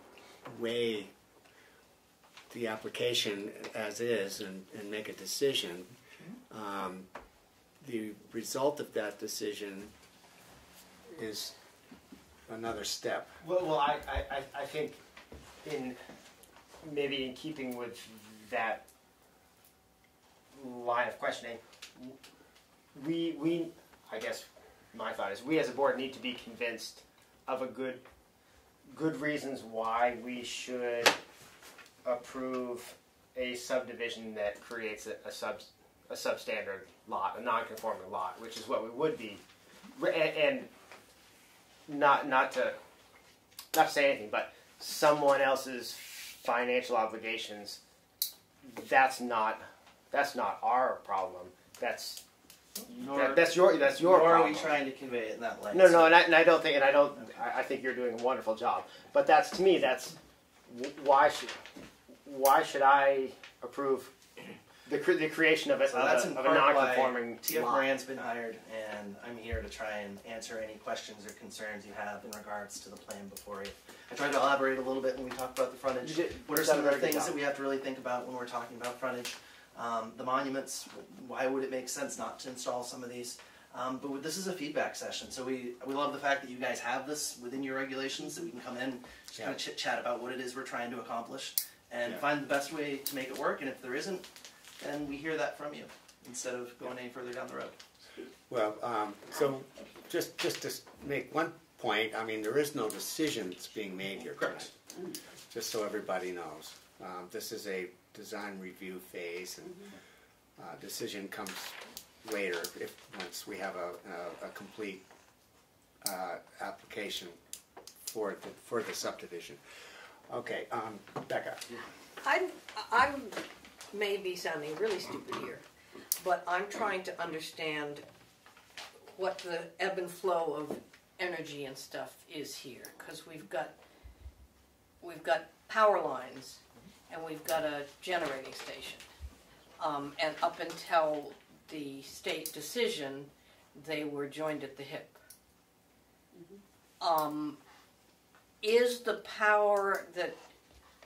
S1: weigh the application as is and, and make a decision. Um, the result of that decision is another step.
S13: Well, well, I, I, I- I think in, maybe in keeping with that line of questioning, we, we, I guess my thought is, we as a board need to be convinced of a good, good reasons why we should approve a subdivision that creates a, a sub, a substandard lot, a non-conforming lot, which is what we would be, and, not, not to, not to say anything, but someone else's financial obligations, that's not, that's not our problem. That's,
S7: Nor-
S13: that, that's your, that's your
S7: Nor are
S13: problem.
S7: we trying to convey it in that light.
S13: No, no, and I, and I don't think, and I don't, I, I think you're doing a wonderful job. But that's to me, that's why should, why should I approve the cre- the creation of a,
S7: So that's
S13: of
S7: in
S13: a, of a non-conforming
S7: TF
S13: lot?
S7: Moran's been hired, and I'm here to try and answer any questions or concerns you have in regards to the plan before you. I tried to elaborate a little bit when we talked about the frontage.
S13: Did-
S7: What are some of the things
S13: job.
S7: that we have to really think about when we're talking about frontage? Um, the monuments, why would it make sense not to install some of these? Um, but this is a feedback session, so we, we love the fact that you guys have this within your regulations, that we can come in, just kind of chit chat about what it is we're trying to accomplish, and
S1: Yeah.
S7: find the best way to make it work, and if there isn't, then we hear that from you, instead of going any further down the road.
S1: Well, um, so just, just to make one point, I mean, there is no decision that's being made here tonight.
S7: Correct.
S1: Just so everybody knows. Um, this is a design review phase and, uh, decision comes later if, once we have a, a, a complete, uh, application for the, for the subdivision. Okay, um, Becca.
S4: I'm, I'm maybe sounding really stupid here, but I'm trying to understand what the ebb and flow of energy and stuff is here, because we've got, we've got power lines, and we've got a generating station. Um, and up until the state decision, they were joined at the hip. Um, is the power that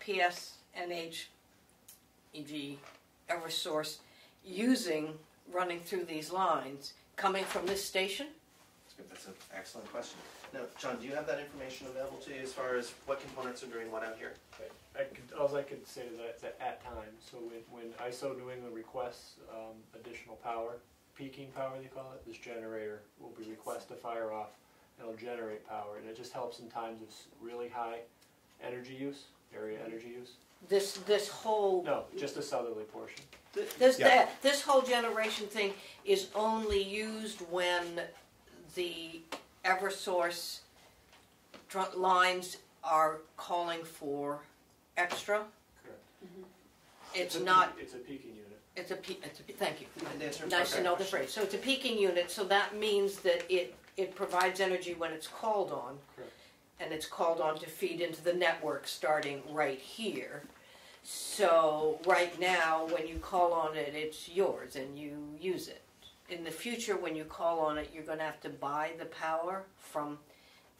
S4: PSNH, e.g. Eversource, using running through these lines coming from this station?
S7: That's an excellent question. Now, John, do you have that information available to you as far as what components are doing what out here?
S9: I could, all I could say is that, that at times, so when, when ISO New England requests, um, additional power, peaking power they call it, this generator will be request to fire off, and it'll generate power, and it just helps in times of really high energy use, area energy use.
S4: This, this whole,
S9: No, just the southerly portion.
S4: this,
S1: Yeah.
S4: that, this whole generation thing is only used when the Eversource tr- lines are calling for extra?
S9: Correct. Mm-hmm.
S4: It's
S9: a
S4: not,
S9: peak- It's a peaking unit.
S4: it's a, pe- it's a, pe- thank you.
S7: And to
S4: Nice to know the phrase. So it's a peaking unit, so that means that it, it provides energy when it's called on.
S9: Correct.
S4: And it's called on to feed into the network starting right here. So right now, when you call on it, it's yours and you use it. in the future, when you call on it, you're gonna have to buy the power from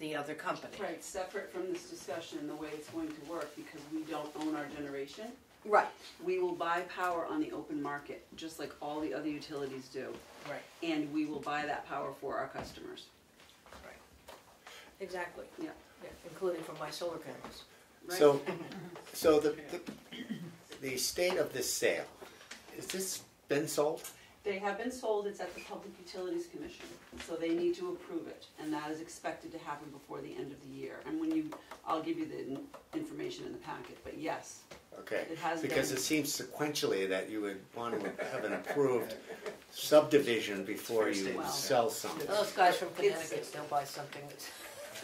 S4: the other company.
S5: Right, separate from this discussion, the way it's going to work, because we don't own our generation,
S4: Right,
S5: we will buy power on the open market, just like all the other utilities do.
S4: right,
S5: And we will buy that power for our customers. Right.
S4: Exactly.
S5: Yeah.
S4: Yeah, Including from my solar panels.
S5: Right?
S1: So, (laughs) so the, the, the state of this sale, is this been sold?
S5: They have been sold, it's at the Public Utilities Commission, so they need to approve it, and that is expected to happen before the end of the year. And when you, I'll give you the information in the packet, but yes,
S1: Okay,
S5: It has
S1: because
S5: been.
S1: it seems sequentially that you would want to have an approved subdivision before you
S5: Well-
S1: sell something.
S4: Those guys from
S5: It's-
S4: Connecticut, they'll buy something that's,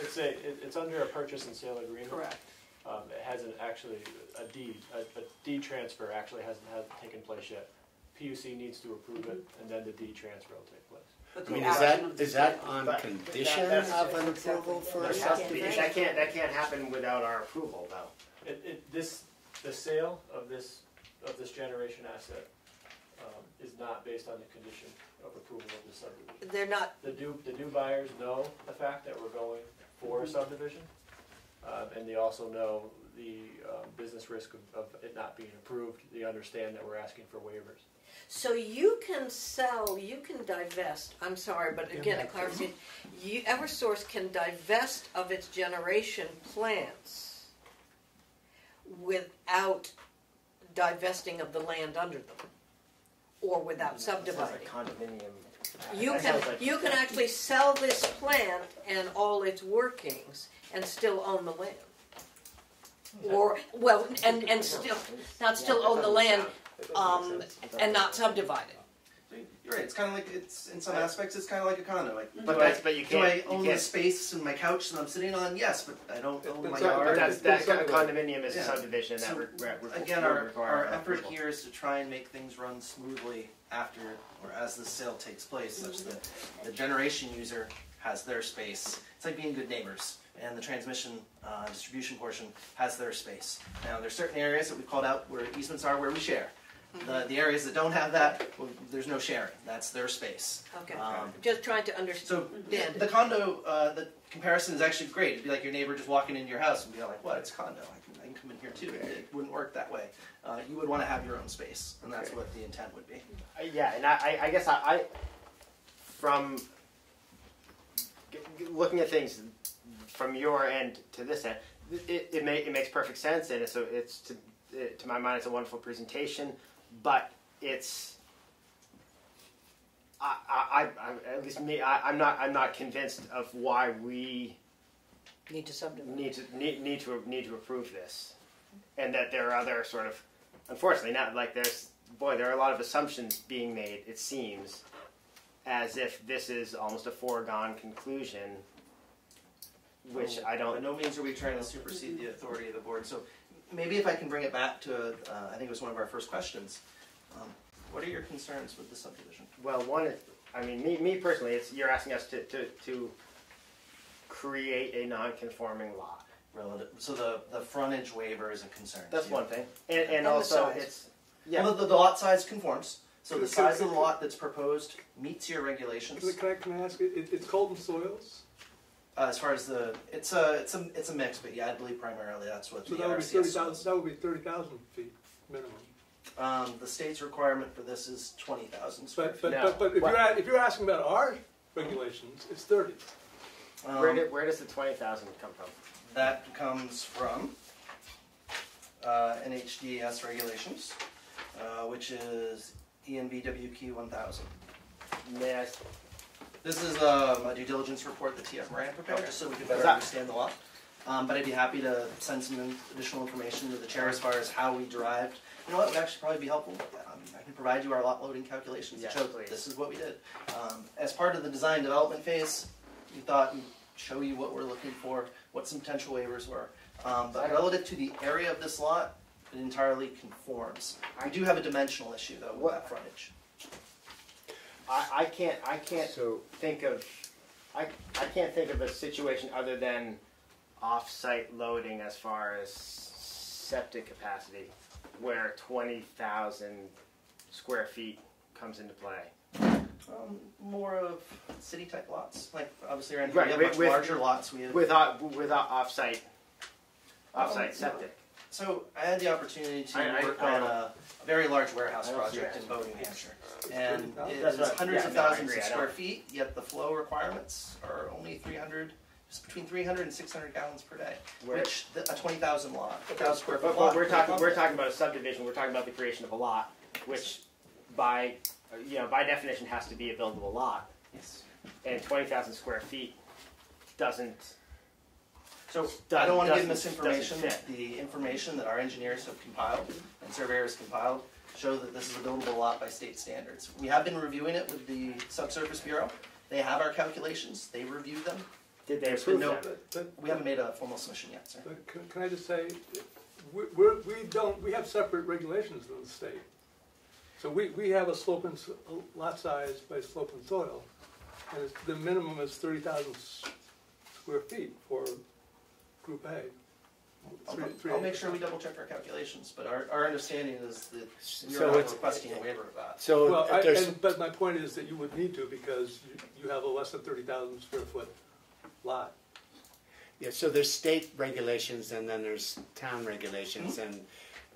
S9: It's a, it, it's under a purchase and sale agreement.
S5: correct.
S9: Um, it hasn't actually, a deed, a, a deed transfer actually hasn't, hasn't taken place yet. PUC needs to approve it, and then the deed transfer will take place.
S5: But
S1: I
S5: the
S1: mean, is
S5: action
S1: that,
S5: of the
S1: is that
S5: sale-
S1: on
S13: But
S1: condition
S13: that- that's-
S1: of an approval for a
S13: That has to be-
S1: subdivision?
S13: That can't, that can't happen without our approval, though.
S9: It, it, this, the sale of this, of this generation asset, um, is not based on the condition of approval of the subdivision.
S4: they're not,
S9: The new, the new buyers know the fact that we're going for a subdivision, um, and they also know the, um, business risk of, of it not being approved. They understand that we're asking for waivers.
S4: so you can sell, you can divest, I'm sorry, but again, a clarification. You, Eversource can divest of its generation plants without divesting of the land under them. Or without
S13: Sounds
S4: subdividing.
S13: like condominium.
S4: You can,
S13: like-
S4: you can actually sell this plant and all its workings and still own the land. Or, well, and, and still, not still own the land, um, and not subdivide it.
S7: You're right. It's kind of like it's in some aspects. It's kind of like a condo. Like,
S13: But that's,
S7: I,
S13: but you
S7: do
S13: can't, you
S7: own the
S13: can't,
S7: space and my couch that I'm sitting on? Yes, but I don't own my
S3: It's
S13: but
S7: yard.
S13: that's, that kind of condominium is a
S7: Yeah.
S13: subdivision that
S7: So,
S13: re- re- re-
S7: Again,
S13: would
S7: our,
S13: require
S7: our effort
S13: approval.
S7: here is to try and make things run smoothly after or as the sale takes place, such that the generation user has their space. It's like being good neighbors, and the transmission uh, distribution portion has their space. Now, there's certain areas that we called out where easements are where we share. The, the areas that don't have that, well, there's no sharing. That's their space.
S4: Okay,
S7: Um,
S4: just trying to understand.
S7: so the, the condo, uh, the comparison is actually great. It'd be like your neighbor just walking into your house and be like, "What? It's a condo. I can, I can come in here too." It wouldn't work that way. Uh, you would want to have your own space, and that's
S1: Okay.
S7: what the intent would be.
S13: Uh, Yeah, and I, I- I guess I, I from g- g- looking at things from your end to this end, it, it, ma- it makes perfect sense, and it's, a, it's to, it, to my mind, it's a wonderful presentation, but it's. I, I, I, at least me, I, I'm not, I'm not convinced of why we
S4: Need to subdivide.
S13: need to need, need to need to approve this, and that there are other sort of, unfortunately, not like there's boy, there are a lot of assumptions being made. It seems, as if this is almost a foregone conclusion, which oh.
S7: I
S13: don't.
S7: no means are we trying to supersede the authority of the board. So maybe if I can bring it back to, uh, I think it was one of our first questions. Um, what are your concerns with the subdivision?
S13: Well, one, I mean, me, me personally, it's you're asking us to, to, to create a non-conforming lot.
S7: Relative, so the, the frontage waiver is a concern.
S13: That's one thing, and, and,
S4: And
S13: also it's yeah.
S7: Well, the, the lot size conforms. So the size of the lot that's proposed meets your regulations.
S3: Can I, can I, ask, it, it- it's Colton Soils,
S7: Uh, as far as the, it's a, it's a, it's a mix, but yeah, I believe primarily that's what
S3: so
S7: the
S3: that would be
S7: RCS
S3: thirty
S7: is.
S3: that would be thirty thousand feet minimum.
S7: Um, the state's requirement for this is twenty thousand
S3: But, but,
S13: No.
S3: but, but if
S13: What-
S3: you're, if you're asking about our regulations, it's thirty.
S7: Um,
S13: where, did, where does the twenty thousand come from?
S7: that comes from uh, NHDES regulations, uh, which is ENVWQ one thousand.
S13: May I,
S7: This is um, a due diligence report that TF Moran prepared, just so we could better understand the law. Um, but I'd be happy to send some in- additional information to the chair as far as how we derived. You know what would actually probably be helpful? Um, I can provide you our lot loading calculations
S13: Yes,
S7: to show
S13: please.
S7: this is what we did. Um, as part of the design development phase, we thought we'd show you what we're looking for, what some potential waivers were. Um, but relative to the area of this lot, it entirely conforms. I do have a dimensional issue though with
S13: What-
S7: that frontage.
S13: I, I can't I can't
S1: So,
S13: think of I, I can't think of a situation other than off-site loading as far as septic capacity where 20,000 square feet comes into play.
S7: Um, more of city type lots, like obviously around here
S13: Right,
S7: we have
S13: with-
S7: much
S13: with-
S7: larger lots. We have
S13: With off, with o- offsite,
S7: Um,
S13: offsite septic.
S7: So I had the opportunity to
S13: I- I-
S7: work
S13: I
S7: on
S13: don't-
S7: a very large warehouse
S13: I don't see
S7: project in Bow, New Hampshire. And
S3: That's
S7: it's
S13: what-
S7: hundreds
S13: yeah,
S7: of thousands
S13: agree,
S7: of square feet, yet the flow requirements are only three hundred, just between 300 and 600 gallons per day,
S13: Where-
S7: which, th- a twenty thousand lot, thousand square foot
S13: but
S7: lot.
S13: we're talking, we're talking about a subdivision, we're talking about the creation of a lot, which by, uh, you know, by definition has to be a buildable lot.
S7: Yes.
S13: And twenty thousand square feet doesn't,
S7: So I
S13: Doesn't-
S7: don't want to give misinformation. The information that our engineers have compiled and surveyors compiled show that this is a buildable lot by state standards. We have been reviewing it with the Subsurface Bureau. They have our calculations. They review them.
S13: did they
S7: There's
S13: approve
S7: no-
S13: that?
S3: But, but,
S7: We haven't made a formal submission yet, sir.
S3: but can, can I just say, we, we're, we don't, we have separate regulations in the state. So we, we have a slope and, s- a lot size by slope and soil, and it's, the minimum is thirty thousand square feet for group A.
S7: I'll,
S3: Three- three
S7: I'll make sure we double check our calculations, but our, our understanding is that we
S1: So
S7: are not
S1: it's-
S7: requesting a waiver of that.
S1: So
S3: Well, I,
S1: there's,
S3: and, but my point is that you would need to, because you, you have a less than thirty thousand square foot lot.
S1: yeah, so there's state regulations and then there's town regulations mm-hmm. and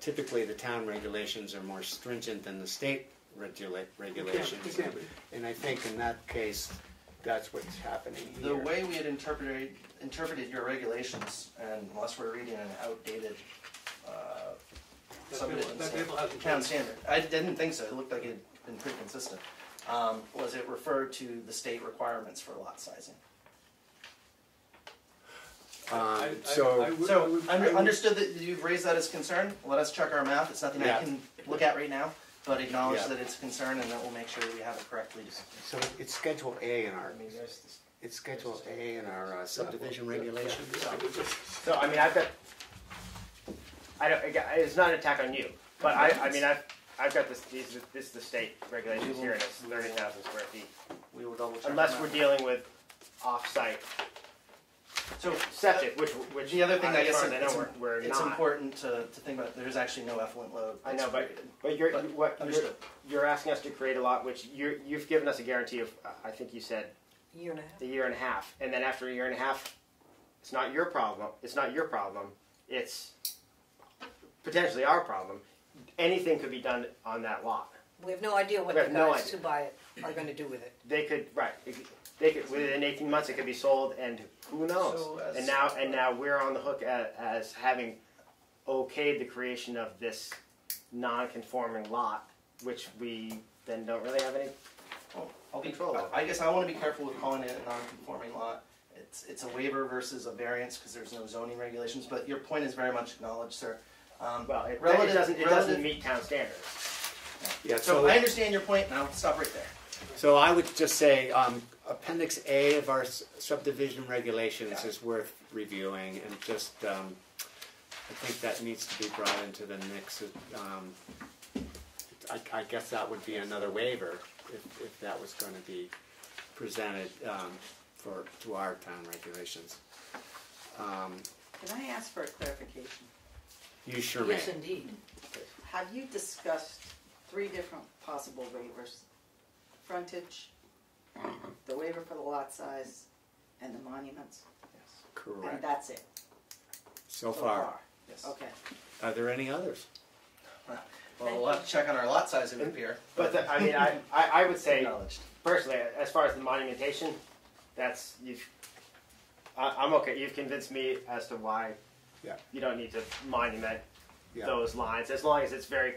S1: typically the town regulations are more stringent than the state regula- regulations.
S3: It can be.
S1: And I think in that case, that's what's happening
S7: The
S1: here.
S7: way we had interpreted, interpreted your regulations, and unless we're reading an outdated, uh,
S3: That table- that
S7: standard,
S3: table hasn't
S7: town
S3: changed.
S7: standard, I didn't think so, it looked like it'd been pretty consistent. Um, was it referred to the state requirements for lot sizing?
S1: Um,
S3: I- I-
S1: so-
S3: I would- I
S7: So,
S3: would- I
S7: under-
S3: would-
S7: understood that you've raised that as concern, let us check our math, it's nothing I
S1: Yeah.
S7: can look at right now, but acknowledge
S1: Yeah.
S7: that it's a concern, and that we'll make sure that we have it correctly.
S1: So it's Schedule A in our,
S13: I mean, there's this-
S1: it's Schedule A in our uh, subdivision regulations.
S3: Yeah, I
S13: So, I mean, I've got, I don't, again, it's not an attack on you, but I, I mean, I've, I've got this, these, this is the state regulations here, and it's thirty thousand square feet.
S7: We will double check. our
S13: Unless
S7: math.
S13: we're dealing with off-site
S7: So,
S13: septic, which, which.
S7: The other thing I
S13: as
S7: guess
S13: far as I
S7: it's,
S13: we're, we're
S7: it's
S13: not.
S7: important to, to think about, there's actually no effluent load.
S13: I
S7: that's
S13: know, but,
S7: created.
S13: but you're,
S7: But
S13: you- what, you're,
S7: understood.
S13: you're asking us to create a lot, which you're, you've given us a guarantee of, uh, I think you said,
S4: Year and a half.
S13: a year and a half, and then after a year and a half, it's not your problem, it's not your problem, it's potentially our problem. Anything could be done on that lot.
S4: We have no idea what
S13: We
S4: the
S13: have no
S4: guys
S13: idea.
S4: who buy it are gonna do with it.
S13: They could, right, they could, within eighteen months, it could be sold, and who knows?
S7: So as-
S13: And now, and now we're on the hook as, as having okayed the creation of this non-conforming lot, which we then don't really have any
S7: Well, I'll be,
S13: Control. Over.
S7: I guess I wanna be careful with calling it a non-conforming lot. It's, it's a waiver versus a variance, cause there's no zoning regulations, but your point is very much acknowledged, sir. Um,
S13: Well, it, it doesn't, it
S7: relative-
S13: doesn't meet town standards.
S1: Yeah,
S7: So
S1: so,
S7: I understand your and I'll stop right there.
S1: So I would just say, um, Appendix A of our subdivision regulations is worth reviewing and just, um, I think that needs to be brought into the mix. Um, I, I guess that would be another waiver if, if that was gonna be presented, um, for, to our town regulations. Um,
S14: Can I ask for a clarification?
S1: you sure may.
S4: Yes, indeed.
S14: Have you discussed three different possible waivers? Frontage, the waiver for the lot size, and the monuments? And
S1: Correct, And
S14: that's it,
S1: so
S14: so
S1: far.
S14: far?
S7: Yes.
S14: Okay.
S1: Are there any others?
S7: Well, we'll have to check on our lot size, it would appear.
S13: But the, I mean, I, I, I would say
S7: Acknowledged.
S13: personally, as far as the monumentation, that's you've. I, I'm okay. You've convinced me as to why.
S1: Yeah.
S13: You don't need to monument
S1: Yeah.
S13: those lines as long as it's very,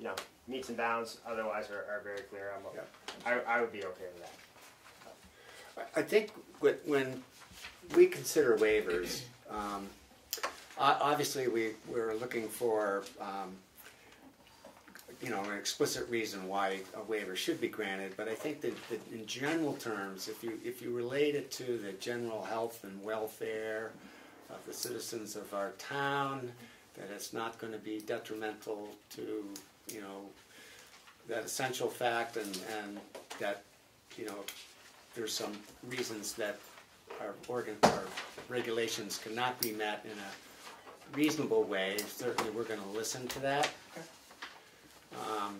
S13: you know, metes and bounds. Otherwise, are, are very clear. I'm.
S1: Yeah.
S13: I, I would be okay with that.
S1: I think when- when we consider waivers, um, obviously we, we're looking for, um, you know, an explicit reason why a waiver should be granted, but I think that, that in general terms, if you, if you relate it to the general health and welfare of the citizens of our town, that it's not gonna be detrimental to, you know, that essential fact and, and that, you know, there's some reasons that our organ, our regulations cannot be met in a reasonable way, certainly we're gonna listen to that. Um,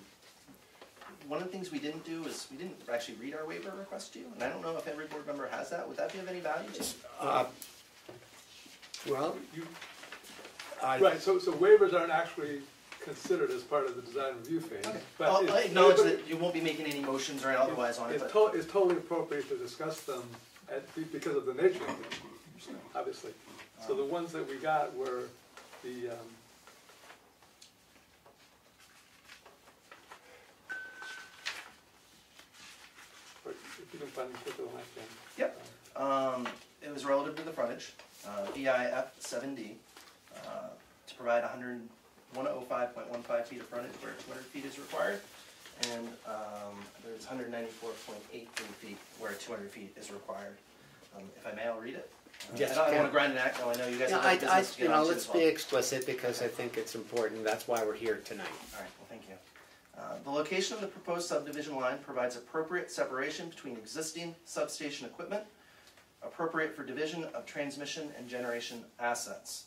S7: one of the things we didn't do is, we didn't actually read our waiver request to you, and I don't know if every board member has that, would that be of any value to you?
S1: Uh, Well,
S3: You,
S1: I,
S3: right, so, so waivers aren't actually considered as part of the design review phase. but
S7: I'll
S3: it's-
S7: I acknowledge that you won't be making any motions or otherwise on it,
S3: It's
S7: but.
S3: to, it's totally appropriate to discuss them at, because of the nature of them, obviously. So the ones that we got were the, um, you can find, flip to the last.
S7: Yep. Um, it was relative to the frontage, uh, VIF seven D, uh, to provide 100 105.15 feet of frontage where two hundred feet is required. And, um, there's hundred ninety-four point eight three feet where two hundred feet is required. Um, if I may, I'll read it. Uh,
S1: Yes,
S7: I don't
S1: you
S7: wanna grind an act, though, I know you guys
S1: Yeah,
S7: have
S1: I,
S7: other
S1: I,
S7: business to
S1: you
S7: get
S1: know, let's
S7: as
S1: be
S7: well.
S1: explicit because I think it's important. That's why we're here tonight.
S7: All right, well, thank you. Uh, The location of the proposed subdivision line provides appropriate separation between existing substation equipment, appropriate for division of transmission and generation assets.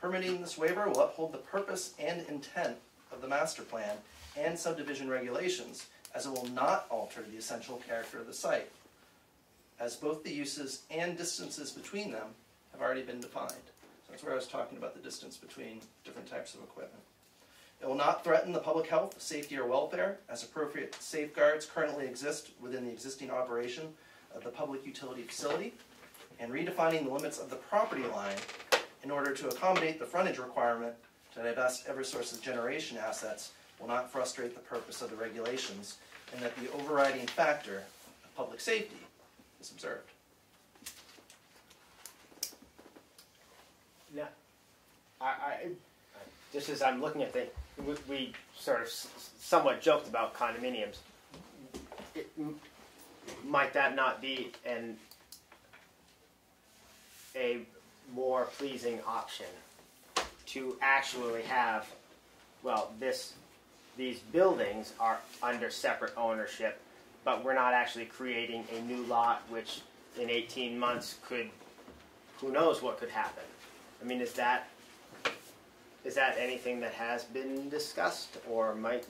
S7: Permitting this waiver will uphold the purpose and intent of the master plan and subdivision regulations, as it will not alter the essential character of the site, as both the uses and distances between them have already been defined. So that's where I was talking about the distance between different types of equipment. It will not threaten the public health, safety, or welfare, as appropriate safeguards currently exist within the existing operation of the public utility facility, and redefining the limits of the property line in order to accommodate the frontage requirement to divest Eversource's generation assets will not frustrate the purpose of the regulations, and that the overriding factor of public safety is observed.
S13: No, I, I, just as I'm looking at the, we, we sort of somewhat joked about condominiums. It, might that not be an a more pleasing option to actually have, well, this, these buildings are under separate ownership, but we're not actually creating a new lot, which in 18 months could, who knows what could happen. I mean, is that is that anything that has been discussed or might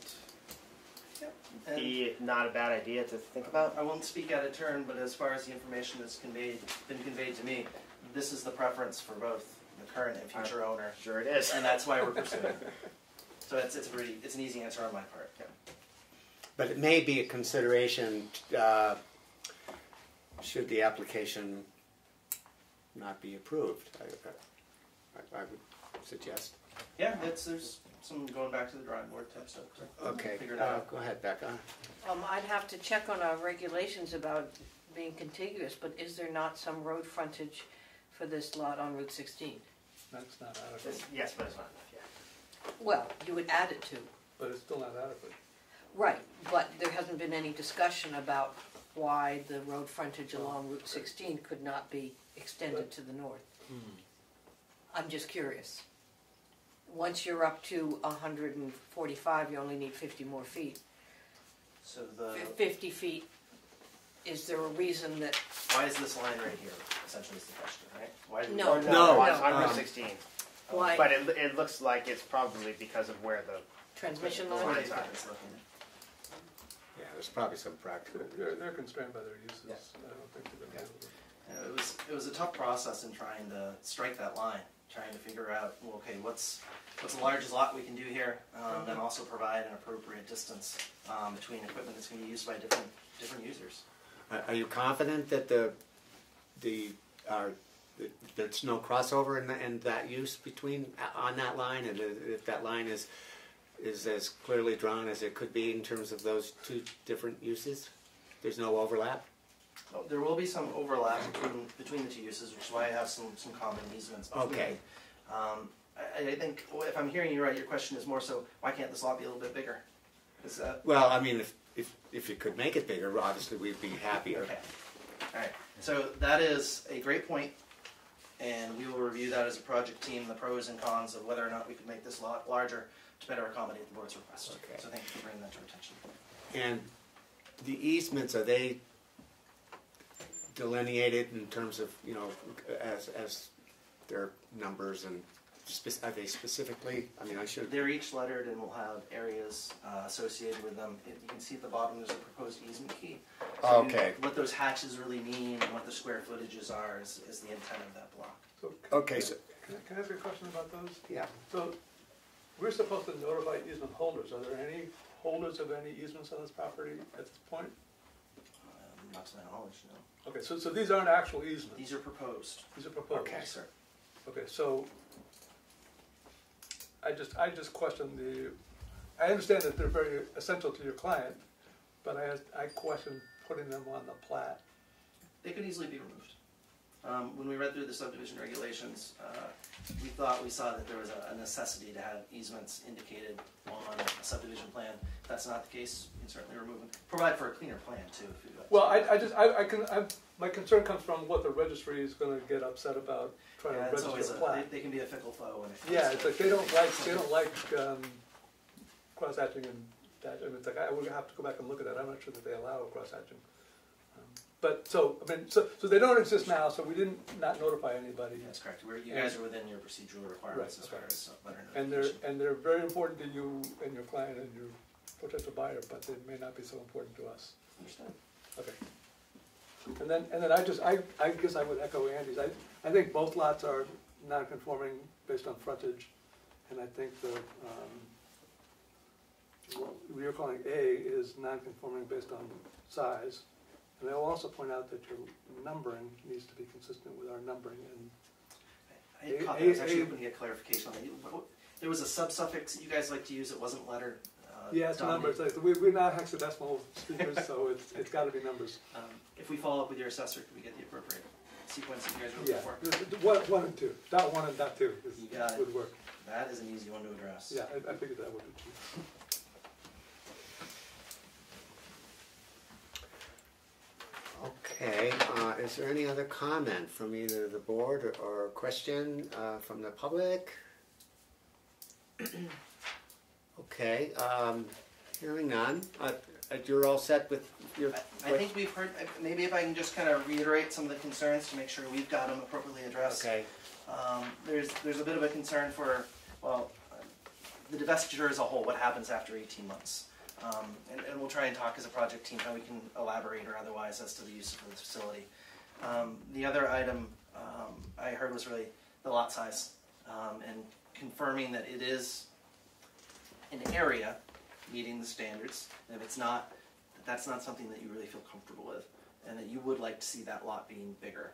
S7: And-
S13: be not a bad idea to think about?
S7: I won't speak out of turn, but as far as the information that's conveyed, been conveyed to me, this is the preference for both the current and future owner,
S13: Sure, it is.
S7: and that's why we're pursuing. it. (laughs) So it's, it's a pretty, it's an easy answer on my part.
S1: But it may be a consideration, uh, should the application not be approved, I, I, I would suggest.
S7: Yeah, it's, there's some going back to the drawing board type stuff. to
S1: Okay,
S7: Figure it
S1: uh,
S7: out.
S1: go ahead, Becca.
S4: Um, I'd have to check on our regulations about being contiguous, but is there not some road frontage for this lot on Route sixteen?
S3: That's not adequate,
S13: It's- yes, but it's not enough. Yeah.
S4: Well, you would add it to.
S3: but it's still not adequate.
S4: Right, but there hasn't been any discussion about why the road frontage along Route sixteen could not be extended to the north. Hmm. I'm just curious. Once you're up to hundred and forty-five, you only need fifty more feet.
S7: So the,
S4: Fif- Fifty feet, is there a reason that,
S7: why is this line right here, essentially is the question, right? Why
S4: No,
S13: Or
S1: No,
S13: no, on, on
S1: um,
S13: 16.
S4: why
S13: But it, it looks like it's probably because of where the
S4: transmission
S7: The
S4: line?
S7: line is.
S1: Yeah, there's probably some practical.
S3: They're, they're constrained by their uses,
S7: Yeah.
S3: I don't think they're gonna be able to.
S7: Yeah, it was it was a tough process in trying to strike that line, trying to figure out well, okay, what's what's the largest lot we can do here, um, and also provide an appropriate distance um, between equipment that's going to be used by different different users.
S1: Are are you confident that the, the, are, that there's no crossover in, the- in that use between, on that line? And if that line is, is as clearly drawn as it could be in terms of those two different uses? There's no overlap?
S7: Oh, There will be some overlap between between the two uses, which is why I have some some common easements. Between.
S1: Okay.
S7: Um, I, I think if I'm hearing you right, your question is more so why can't this lot be a little bit bigger? Is that
S1: Well, I mean, if, if, if you could make it bigger, obviously we'd be happier.
S7: Okay. All right. So that is a great point, and we will review that as a project team, the pros and cons of whether or not we could make this lot larger to better accommodate the board's request.
S1: Okay.
S7: So thank you for bringing that to our attention.
S1: And the easements, are they delineated in terms of, you know, as, as their numbers and spec- are they specifically, I mean, I should,
S7: They're each lettered and will have areas uh, associated with them. If You can see at the bottom, there's a proposed easement key. So you-
S1: Okay.
S7: What those hatches really mean and what the square footages are is, is the intent of that block.
S3: So,
S1: okay, so,
S3: can I, can I ask you a question about those?
S1: yeah.
S3: So, we're supposed to notify easement holders, are there any holders of any easements on this property at this point?
S7: Um, Not to my knowledge, no.
S3: Okay, so, so these aren't actual easements,
S7: These are proposed.
S3: these are proposed?
S1: Okay.
S7: Yes, sir.
S3: Okay, so, I just, I just question the, I understand that they're very essential to your client, but I, I question putting them on the plat.
S7: They could easily be removed. Um, when we read through the subdivision regulations, uh, we thought we saw that there was a, necessity to have easements indicated on a subdivision plan. If that's not the case, you can certainly remove them. Provide for a cleaner plan too, if like.
S3: Well, I, I just, I, I can, I, my concern comes from what the registry is gonna get upset about trying to
S7: Yeah, always
S3: register
S7: a,
S3: a
S7: they,
S3: plat.
S7: they can be a fickle foe
S3: Yeah,
S7: to-
S3: it's like, they don't like, they don't like, um, cross-hatching and that, I mean, it's like, I would have to go back and look at that, I'm not sure that they allow cross-hatching. Um, But, so, I mean, so, so they don't exist now, so we didn't not notify anybody.
S7: That's correct. We're, you guys are within your procedural requirements
S3: Right,
S7: as far
S3: okay.
S7: as uh, letter
S3: And they're, and they're very important to you and your client and your potential buyer, but they may not be so important to us.
S7: Understand.
S3: Okay. And then, and then I just, I, I guess I would echo Andy's, I, I think both lots are non-conforming based on frontage, and I think the, um, what we are calling A is non-conforming based on size. And I will also point out that your numbering needs to be consistent with our numbering, and
S7: I had
S3: A-
S7: caught that. I was
S3: A-
S7: actually
S3: A-
S7: hoping to get clarification on that. You- what- There was a sub-suffix that you guys like to use. It wasn't letter. uh,
S3: yeah, it's numbers,
S7: dominated.
S3: Like, we, we're not hexadecimal speakers, so it's, it's gotta be numbers. (laughs)
S7: Um, If we follow up with your assessor, can we get the appropriate sequence that you guys are
S3: Yeah,
S7: looking for?
S3: one, one and two, dot one and dot two is,
S7: You got it.
S3: would work.
S7: That is an easy one to address.
S3: Yeah, I, I figured that would be true. (laughs)
S1: Okay, uh, is there any other comment from either the board or, or question, uh, from the public? (clears throat) Okay, um, hearing none, uh, uh, you're all set with your.
S7: I I think we've heard, maybe if I can just kind of reiterate some of the concerns to make sure we've got them appropriately addressed.
S1: Okay,
S7: Um, there's, there's a bit of a concern for, well, uh, the divestiture as a whole, what happens after 18 months. Um, and, and we'll try and talk as a project team how we can elaborate or otherwise as to the use of this facility. Um, the other item um, I heard was really the lot size um, and confirming that it is an area meeting the standards. And if it's not, that that's not something that you really feel comfortable with, and that you would like to see that lot being bigger.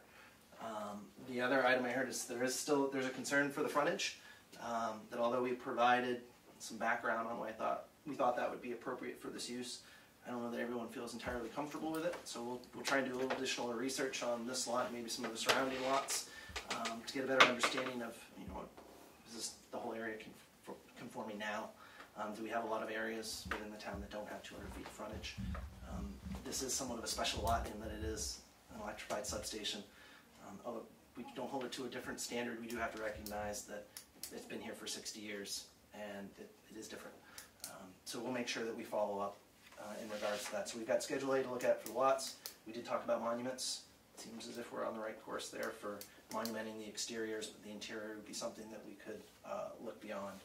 S7: Um, the other item I heard is there is still there's a concern for the frontage. Um, that although we provided some background on why I thought we thought that would be appropriate for this use, I don't know that everyone feels entirely comfortable with it. So we'll, we'll try and do a little additional research on this lot, and maybe some of the surrounding lots, um, to get a better understanding of you know is this the whole area conf- conforming now. Um, do we have a lot of areas within the town that don't have 200 feet of frontage? Um, this is somewhat of a special lot in that it is an electrified substation. Um, we don't hold it to a different standard, we do have to recognize that it's been here for 60 years and it, it is different. So we'll make sure that we follow up uh, in regards to that. So we've got Schedule A to look at for the lots. We did talk about monuments. It seems as if we're on the right course there for monumenting the exteriors, but the interior would be something that we could uh, look beyond.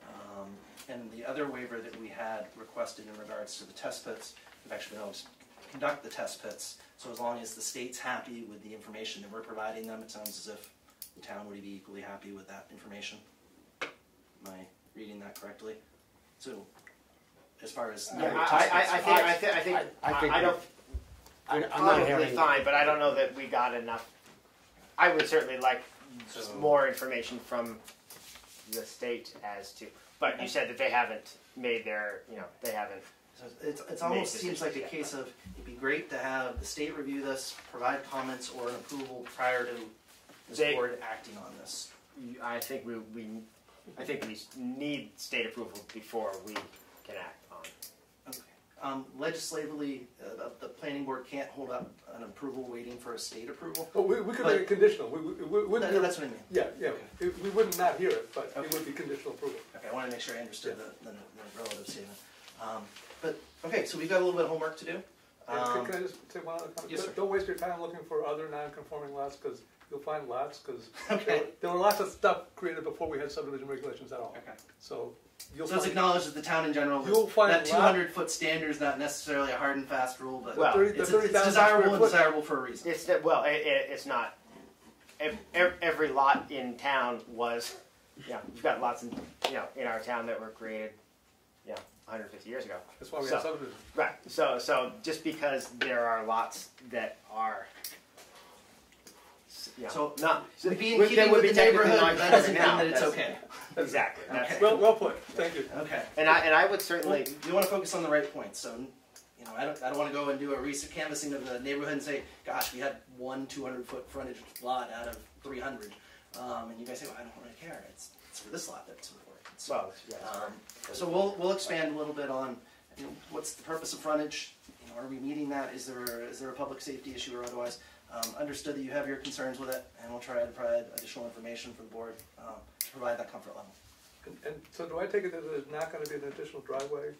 S7: Um, and the other waiver that we had requested in regards to the test pits, we've actually been able to conduct the test pits. So as long as the state's happy with the information that we're providing them, it sounds as if the town would be equally happy with that information. Am I reading that correctly? So, as far as
S13: Yeah, I, I, I think, I think, I think,
S1: I- I think
S13: I, I don't,
S1: I-
S13: I'm
S1: I'm not
S13: probably
S1: hearing-
S13: fine, but I don't know that we got enough. I would certainly like
S7: So-
S13: more information from the state as to, but you said that they haven't made their, you know, they haven't.
S7: So it's, it's
S13: Make
S7: almost seems like a
S13: decisions, yeah.
S7: case of, it'd be great to have the state review this, provide comments or an approval prior to this
S13: They-
S7: board acting on this.
S13: I think we, we, I think we need state approval before we can act on.
S7: Okay. Um, legislatively, uh, the, planning board can't hold up an approval waiting for a state approval.
S3: But we, we could
S7: But-
S3: make it conditional, we, we, we wouldn't.
S7: That- that's what I mean.
S3: Yeah, yeah, It- we wouldn't not hear it, but it would be conditional approval.
S7: Okay, I want to make sure I understood the, the, the relative statement. Um, but, okay, so we've got a little bit of homework to do. Um,
S3: Can can I just say one other comment?
S7: yes, sir.
S3: Don't waste your time looking for other non-conforming lots, because you'll find lots, because (laughs)
S7: Okay.
S3: there were lots of stuff created before we had subdivision regulations at all.
S7: Okay.
S3: So you'll
S7: So it's
S3: find,
S7: acknowledged that the town in general,
S3: You'll find
S7: that
S3: a lot-
S7: 200 foot standard is not necessarily a hard and fast rule, but
S13: Well,
S3: thirty- the
S7: it's,
S3: thirty
S7: it's
S3: thousand
S7: desirable
S3: square
S7: and
S3: foot.
S7: desirable for a reason.
S13: It's that well, it, it, it's not. Every, every lot in town was, you know, we've got lots in you know in our town that were created, you know, 150 years ago.
S3: That's why we
S13: So-
S3: have subdivision.
S13: Right. So so just because there are lots that are. S- You know,
S7: So,
S13: not
S7: would be in
S13: would-
S7: keeping with
S13: be
S7: the neighborhood, that doesn't
S13: non-conforming
S7: mean that it's
S13: That's-
S7: okay.
S13: Exactly. That's,
S7: Okay.
S3: Well, well put, thank you.
S7: Okay.
S13: And I and I would
S7: Well,
S13: certainly.
S7: you want to focus on the right points. So, you know, I don't, I don't want to go and do a recent canvassing of the neighborhood and say, gosh, we had one 200 foot frontage lot out of 300. Um, and you guys say, well, I don't really care. It's, it's for this lot that's important. So,
S13: Well, yes.
S7: um, so we'll, we'll expand a little bit on you know, what's the purpose of frontage. You know, are we meeting that? Is there, is there a public safety issue or otherwise? Um, understood that you have your concerns with it, and we'll try to provide additional information for the board um, to provide that comfort level.
S3: And, and so do I take it that there's not gonna be an additional driveway?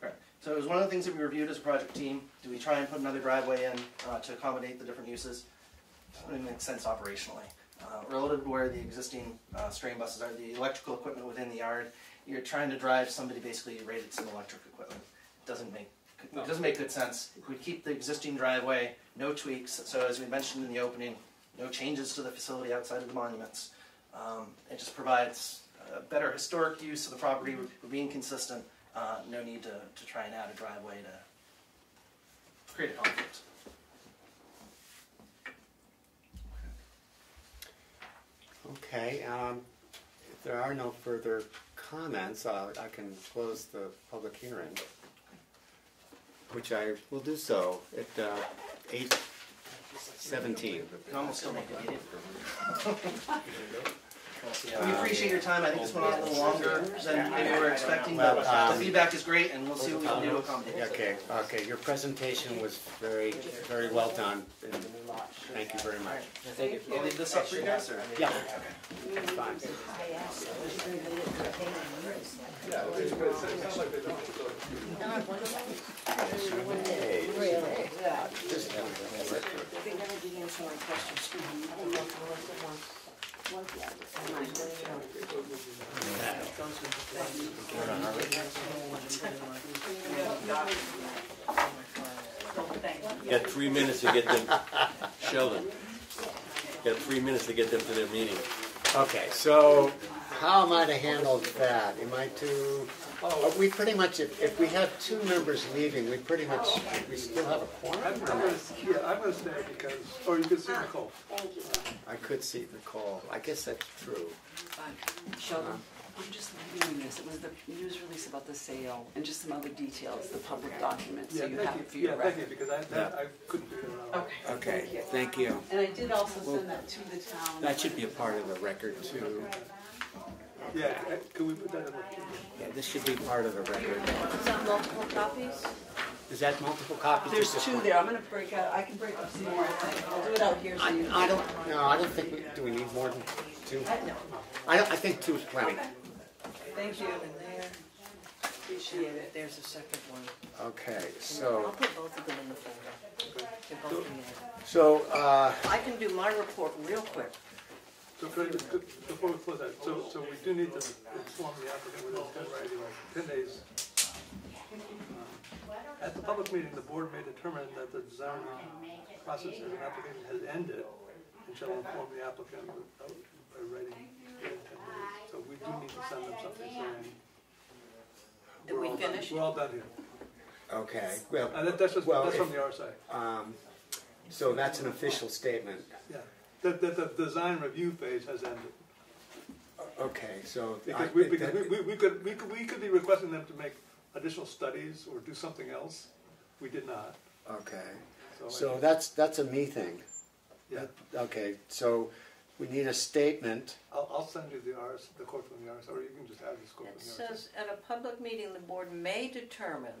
S7: Correct. So it was one of the things that we reviewed as a project team. Do we try and put another driveway in uh, to accommodate the different uses? It makes sense operationally. Uh, relative to where the existing uh, strain buses are, the electrical equipment within the yard, you're trying to drive somebody basically rated some electric equipment. It doesn't make it doesn't make good sense. We keep the existing driveway, no tweaks. So as we mentioned in the opening, no changes to the facility outside of the monuments. Um, it just provides a better historic use of the property. We're being consistent. Uh, no need to, to try and add a driveway to create a conflict.
S1: Okay, um, if there are no further comments, uh, I can close the public hearing, which I will do so at uh, eight seventeen.
S7: Almost (laughs) still make it meeting. We appreciate your time. I think this went on a little longer than maybe we were expecting, but
S1: Well,
S7: the
S1: um,
S7: feedback is great, and we'll see what we can do to accommodate.
S1: Okay, okay, your presentation was very, very well done, and thank you very much.
S7: Thank you. I'll leave this up for you guys, or?
S1: Yeah. Fine.
S3: Yeah, it sounds like they don't, so.
S2: They never did answer my questions.
S8: You got three minutes to get them, Sheldon. Got three minutes to get them to their meeting.
S1: Okay, so how am I to handle that? Am I to, uh, we pretty much, if, if we have two members leaving, we pretty much, we still have a
S3: I'm, I'm
S1: quorum?
S3: gonna, yeah, I'm gonna stay because, or you can see Nicole.
S1: I could see Nicole, I guess that's true.
S5: Uh, Sheldon, I'm just reviewing this, it was the news release about the sale and just some other details, the public documents, so
S3: Yeah,
S5: you
S3: thank
S5: have
S3: you,
S5: it for your
S3: yeah, thank you,
S5: record.
S3: because I, that, I couldn't figure it out.
S5: Okay.
S1: Okay, thank you.
S5: And I did also send that to the town.
S1: That should be a part of the record too.
S3: Yeah, uh, can we put that in the?
S1: Yeah, this should be part of the record.
S4: Is that multiple copies?
S1: Is that multiple copies?
S5: There's two
S1: one?
S5: there, I'm gonna break out, I can break up some more, I think. I'll do it out here so you.
S1: I, I don't, no, I don't think, we do we need more than two?
S5: No,
S1: I don't, I think two is plenty.
S5: thank you,
S4: And there,
S5: appreciate it.
S4: there's a second one.
S1: Okay, so.
S4: I'll put both of them in the folder. They're both in there.
S1: so, uh,
S4: I can do my report real quick.
S3: So could I just, before we close that, so, so we do need to inform the applicant within ten writing, ten days. Um, At the public meeting, the board may determine that the design process of an application has ended and shall inform the applicant of- by writing within ten days. So we do need to send them something saying.
S4: Did
S3: we're
S4: we
S3: all done-
S4: finish?
S3: We're all done here.
S1: okay, well,
S3: And that, that's just,
S1: Well,
S3: that's
S1: if-
S3: from the RSA.
S1: um, so that's an official statement.
S3: Yeah, that, that the design review phase has ended.
S1: Okay, so. I
S3: Because we, because
S1: that-
S3: we, we, we could, we could, we could be requesting them to make additional studies or do something else. We did not,
S1: Okay,
S3: so.
S1: So that's, that's a me thing.
S3: Yeah,
S1: Okay, so we need a statement.
S3: I'll, I'll send you the RS, the quote from the RS, or you can just add this quote
S4: It
S3: from the RS.
S4: says, at a public meeting, the board may determine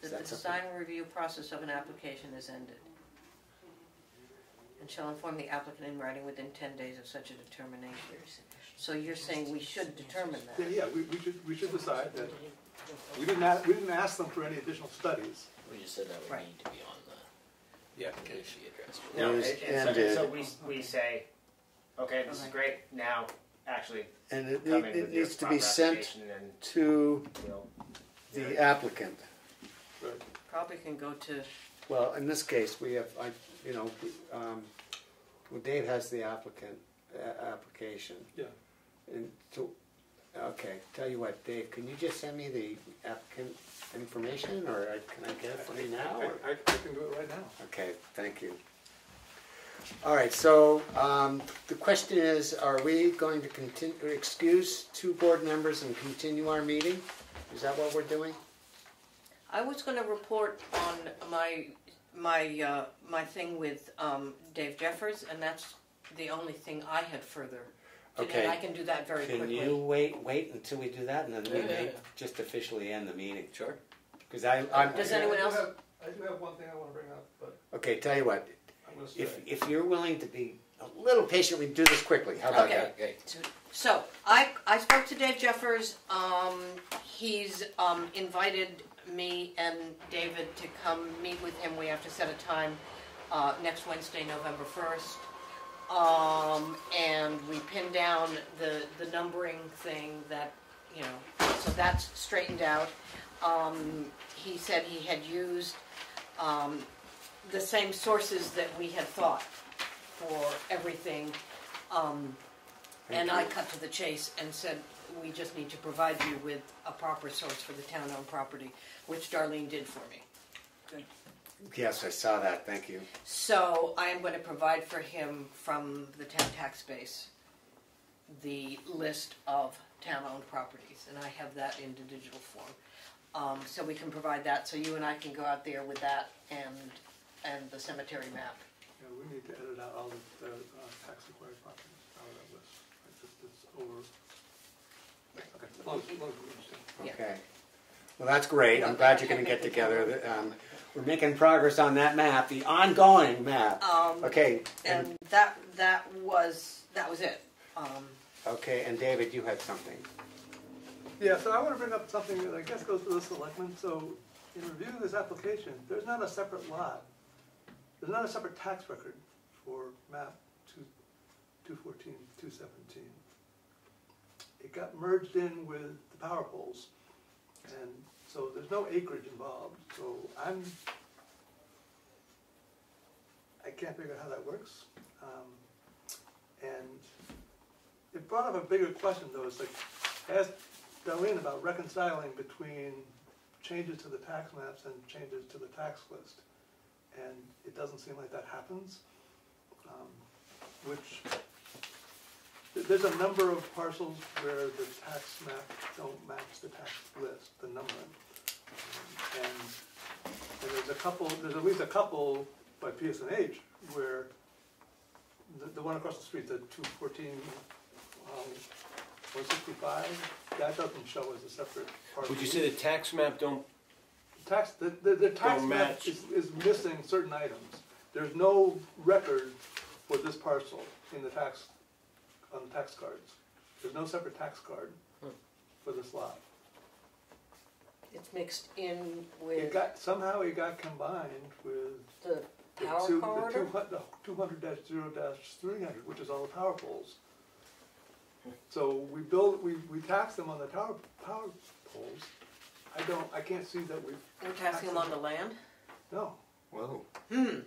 S4: that the
S1: That's
S4: design review process of an application is ended. And shall inform the applicant in writing within ten days of such a determination. So you're saying we should determine
S3: Yeah,
S4: that?
S3: yeah, we, we should, we should decide that We didn't ask, we didn't ask them for any additional studies.
S6: We just said that would
S4: Right.
S6: need to be on the,
S8: The
S6: it should be.
S13: No,
S1: Is
S13: it- and so,
S1: ended.
S13: so we, we say, okay, this is
S4: Okay.
S13: great, now actually
S1: And it,
S13: come
S1: need-
S13: in
S1: it
S13: with your
S1: needs to
S13: proper
S1: be sent
S13: application and
S1: to
S13: we'll.
S1: the applicant.
S3: Right.
S4: Probably can go to,
S1: Well, in this case, we have, I, you know, um, well, Dave has the applicant, a- application.
S3: Yeah.
S1: And so, okay, tell you what, Dave, can you just send me the applicant information, or I- can I get it for you now?
S3: I,
S1: or-
S3: I, I can do it right now.
S1: Okay, thank you. All right, so um, the question is, are we going to continue, excuse two board members and continue our meeting? Is that what we're doing?
S4: I was gonna report on my, my, uh, my thing with, um, Dave Jeffers, and that's the only thing I had further. to-
S1: Okay.
S4: And I can do that very
S1: Can
S4: quickly.
S1: you wait, wait until we do that, and then we
S6: Yeah, yeah,
S1: may
S6: yeah.
S1: just officially end the meeting?
S6: Sure.
S1: Because I, I'm,
S4: Does
S3: I-
S4: anyone
S3: I do
S4: else-
S3: have- I do have one thing I wanna bring up, but
S1: okay, tell you what,
S3: I'm gonna
S1: if,
S3: stay.
S1: if you're willing to be a little patient, we do this quickly, how about
S4: Okay.
S1: that?
S6: Okay.
S4: So I, I spoke to Dave Jeffers. Um, he's um, invited me and David to come meet with him. We have to set a time uh, next Wednesday, November first. Um, and we pinned down the, the numbering thing that, you know, so that's straightened out. Um, he said he had used um, the same sources that we had thought for everything. Um, and I cut to the chase and said, we just need to provide you with a proper source for the town-owned property, which Darlene did for me.
S1: Yes, I saw that, thank you.
S4: So I am going to provide for him from the town tax base the list of town-owned properties, and I have that in the digital form. Um, so we can provide that, so you and I can go out there with that and, and the cemetery map.
S3: Yeah, we need to edit out all the, the uh, tax acquired properties out of that list. It's just, it's over. Okay, as long as, as long as we understand.
S4: Yeah.
S1: Okay. Well, that's great, I'm glad you're gonna get together. Um, We're making progress on that map, the ongoing map.
S4: Um,
S1: Okay, and,
S4: and that, that was, that was it. Um,
S1: okay, and David, you had something.
S3: Yeah, so I want to bring up something that I guess goes to the selectmen. So in reviewing this application, there's not a separate lot. There's not a separate tax record for map two, two fourteen, two seventeen. It got merged in with the power poles. And so there's no acreage involved. So I'm, I can't figure out how that works. Um, And it brought up a bigger question though, it's like, I asked Darlene about reconciling between changes to the tax maps and changes to the tax list. And it doesn't seem like that happens, um, which, there's a number of parcels where the tax map don't match the tax list, the numbering. Um, And, and there's a couple, there's at least a couple by PSNH where the, the one across the street, the two fourteen, um, one sixty-five, that doesn't show as a separate parcel.
S8: Would you say the tax map don't,
S3: Tax, the, the, the tax
S8: Don't
S3: map
S8: match.
S3: is, is missing certain items. There's no record for this parcel in the tax, on the tax cards. There's no separate tax card for this lot.
S4: It's mixed in
S3: It
S4: with
S3: got, somehow it got combined with
S4: the
S3: the
S4: power
S3: two, the
S4: corridor.
S3: two the two hundred dash zero dash three hundred, which is all the power poles. So we build, we, we tax them on the tower, power poles. I don't, I can't see that we've,
S4: We're taxing them on the land?
S3: no.
S1: Whoa.
S4: Hmm.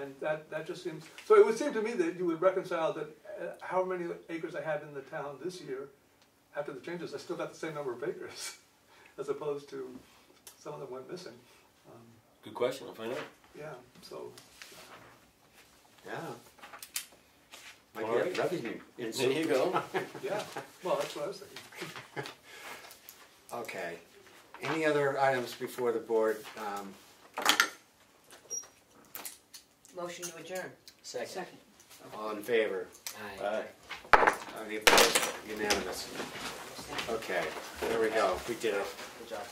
S3: And that, that just seems, so it would seem to me that you would reconcile that uh, how many acres I had in the town this year, after the changes, I still got the same number of acres, (laughs) as opposed to some of them went missing. Um,
S8: good question, I'll find out.
S3: Yeah, so,
S1: Yeah. Might
S8: All
S1: be
S8: right.
S1: revenue.
S8: There you go. (laughs) (laughs)
S3: yeah, well, that's what I was thinking.
S1: Okay. Any other items before the board? Um,
S4: Motion to adjourn.
S6: Second.
S1: All in favor?
S6: Aye.
S1: Any opposed? Unanimous. Okay, there we go, we did it.
S13: Good job.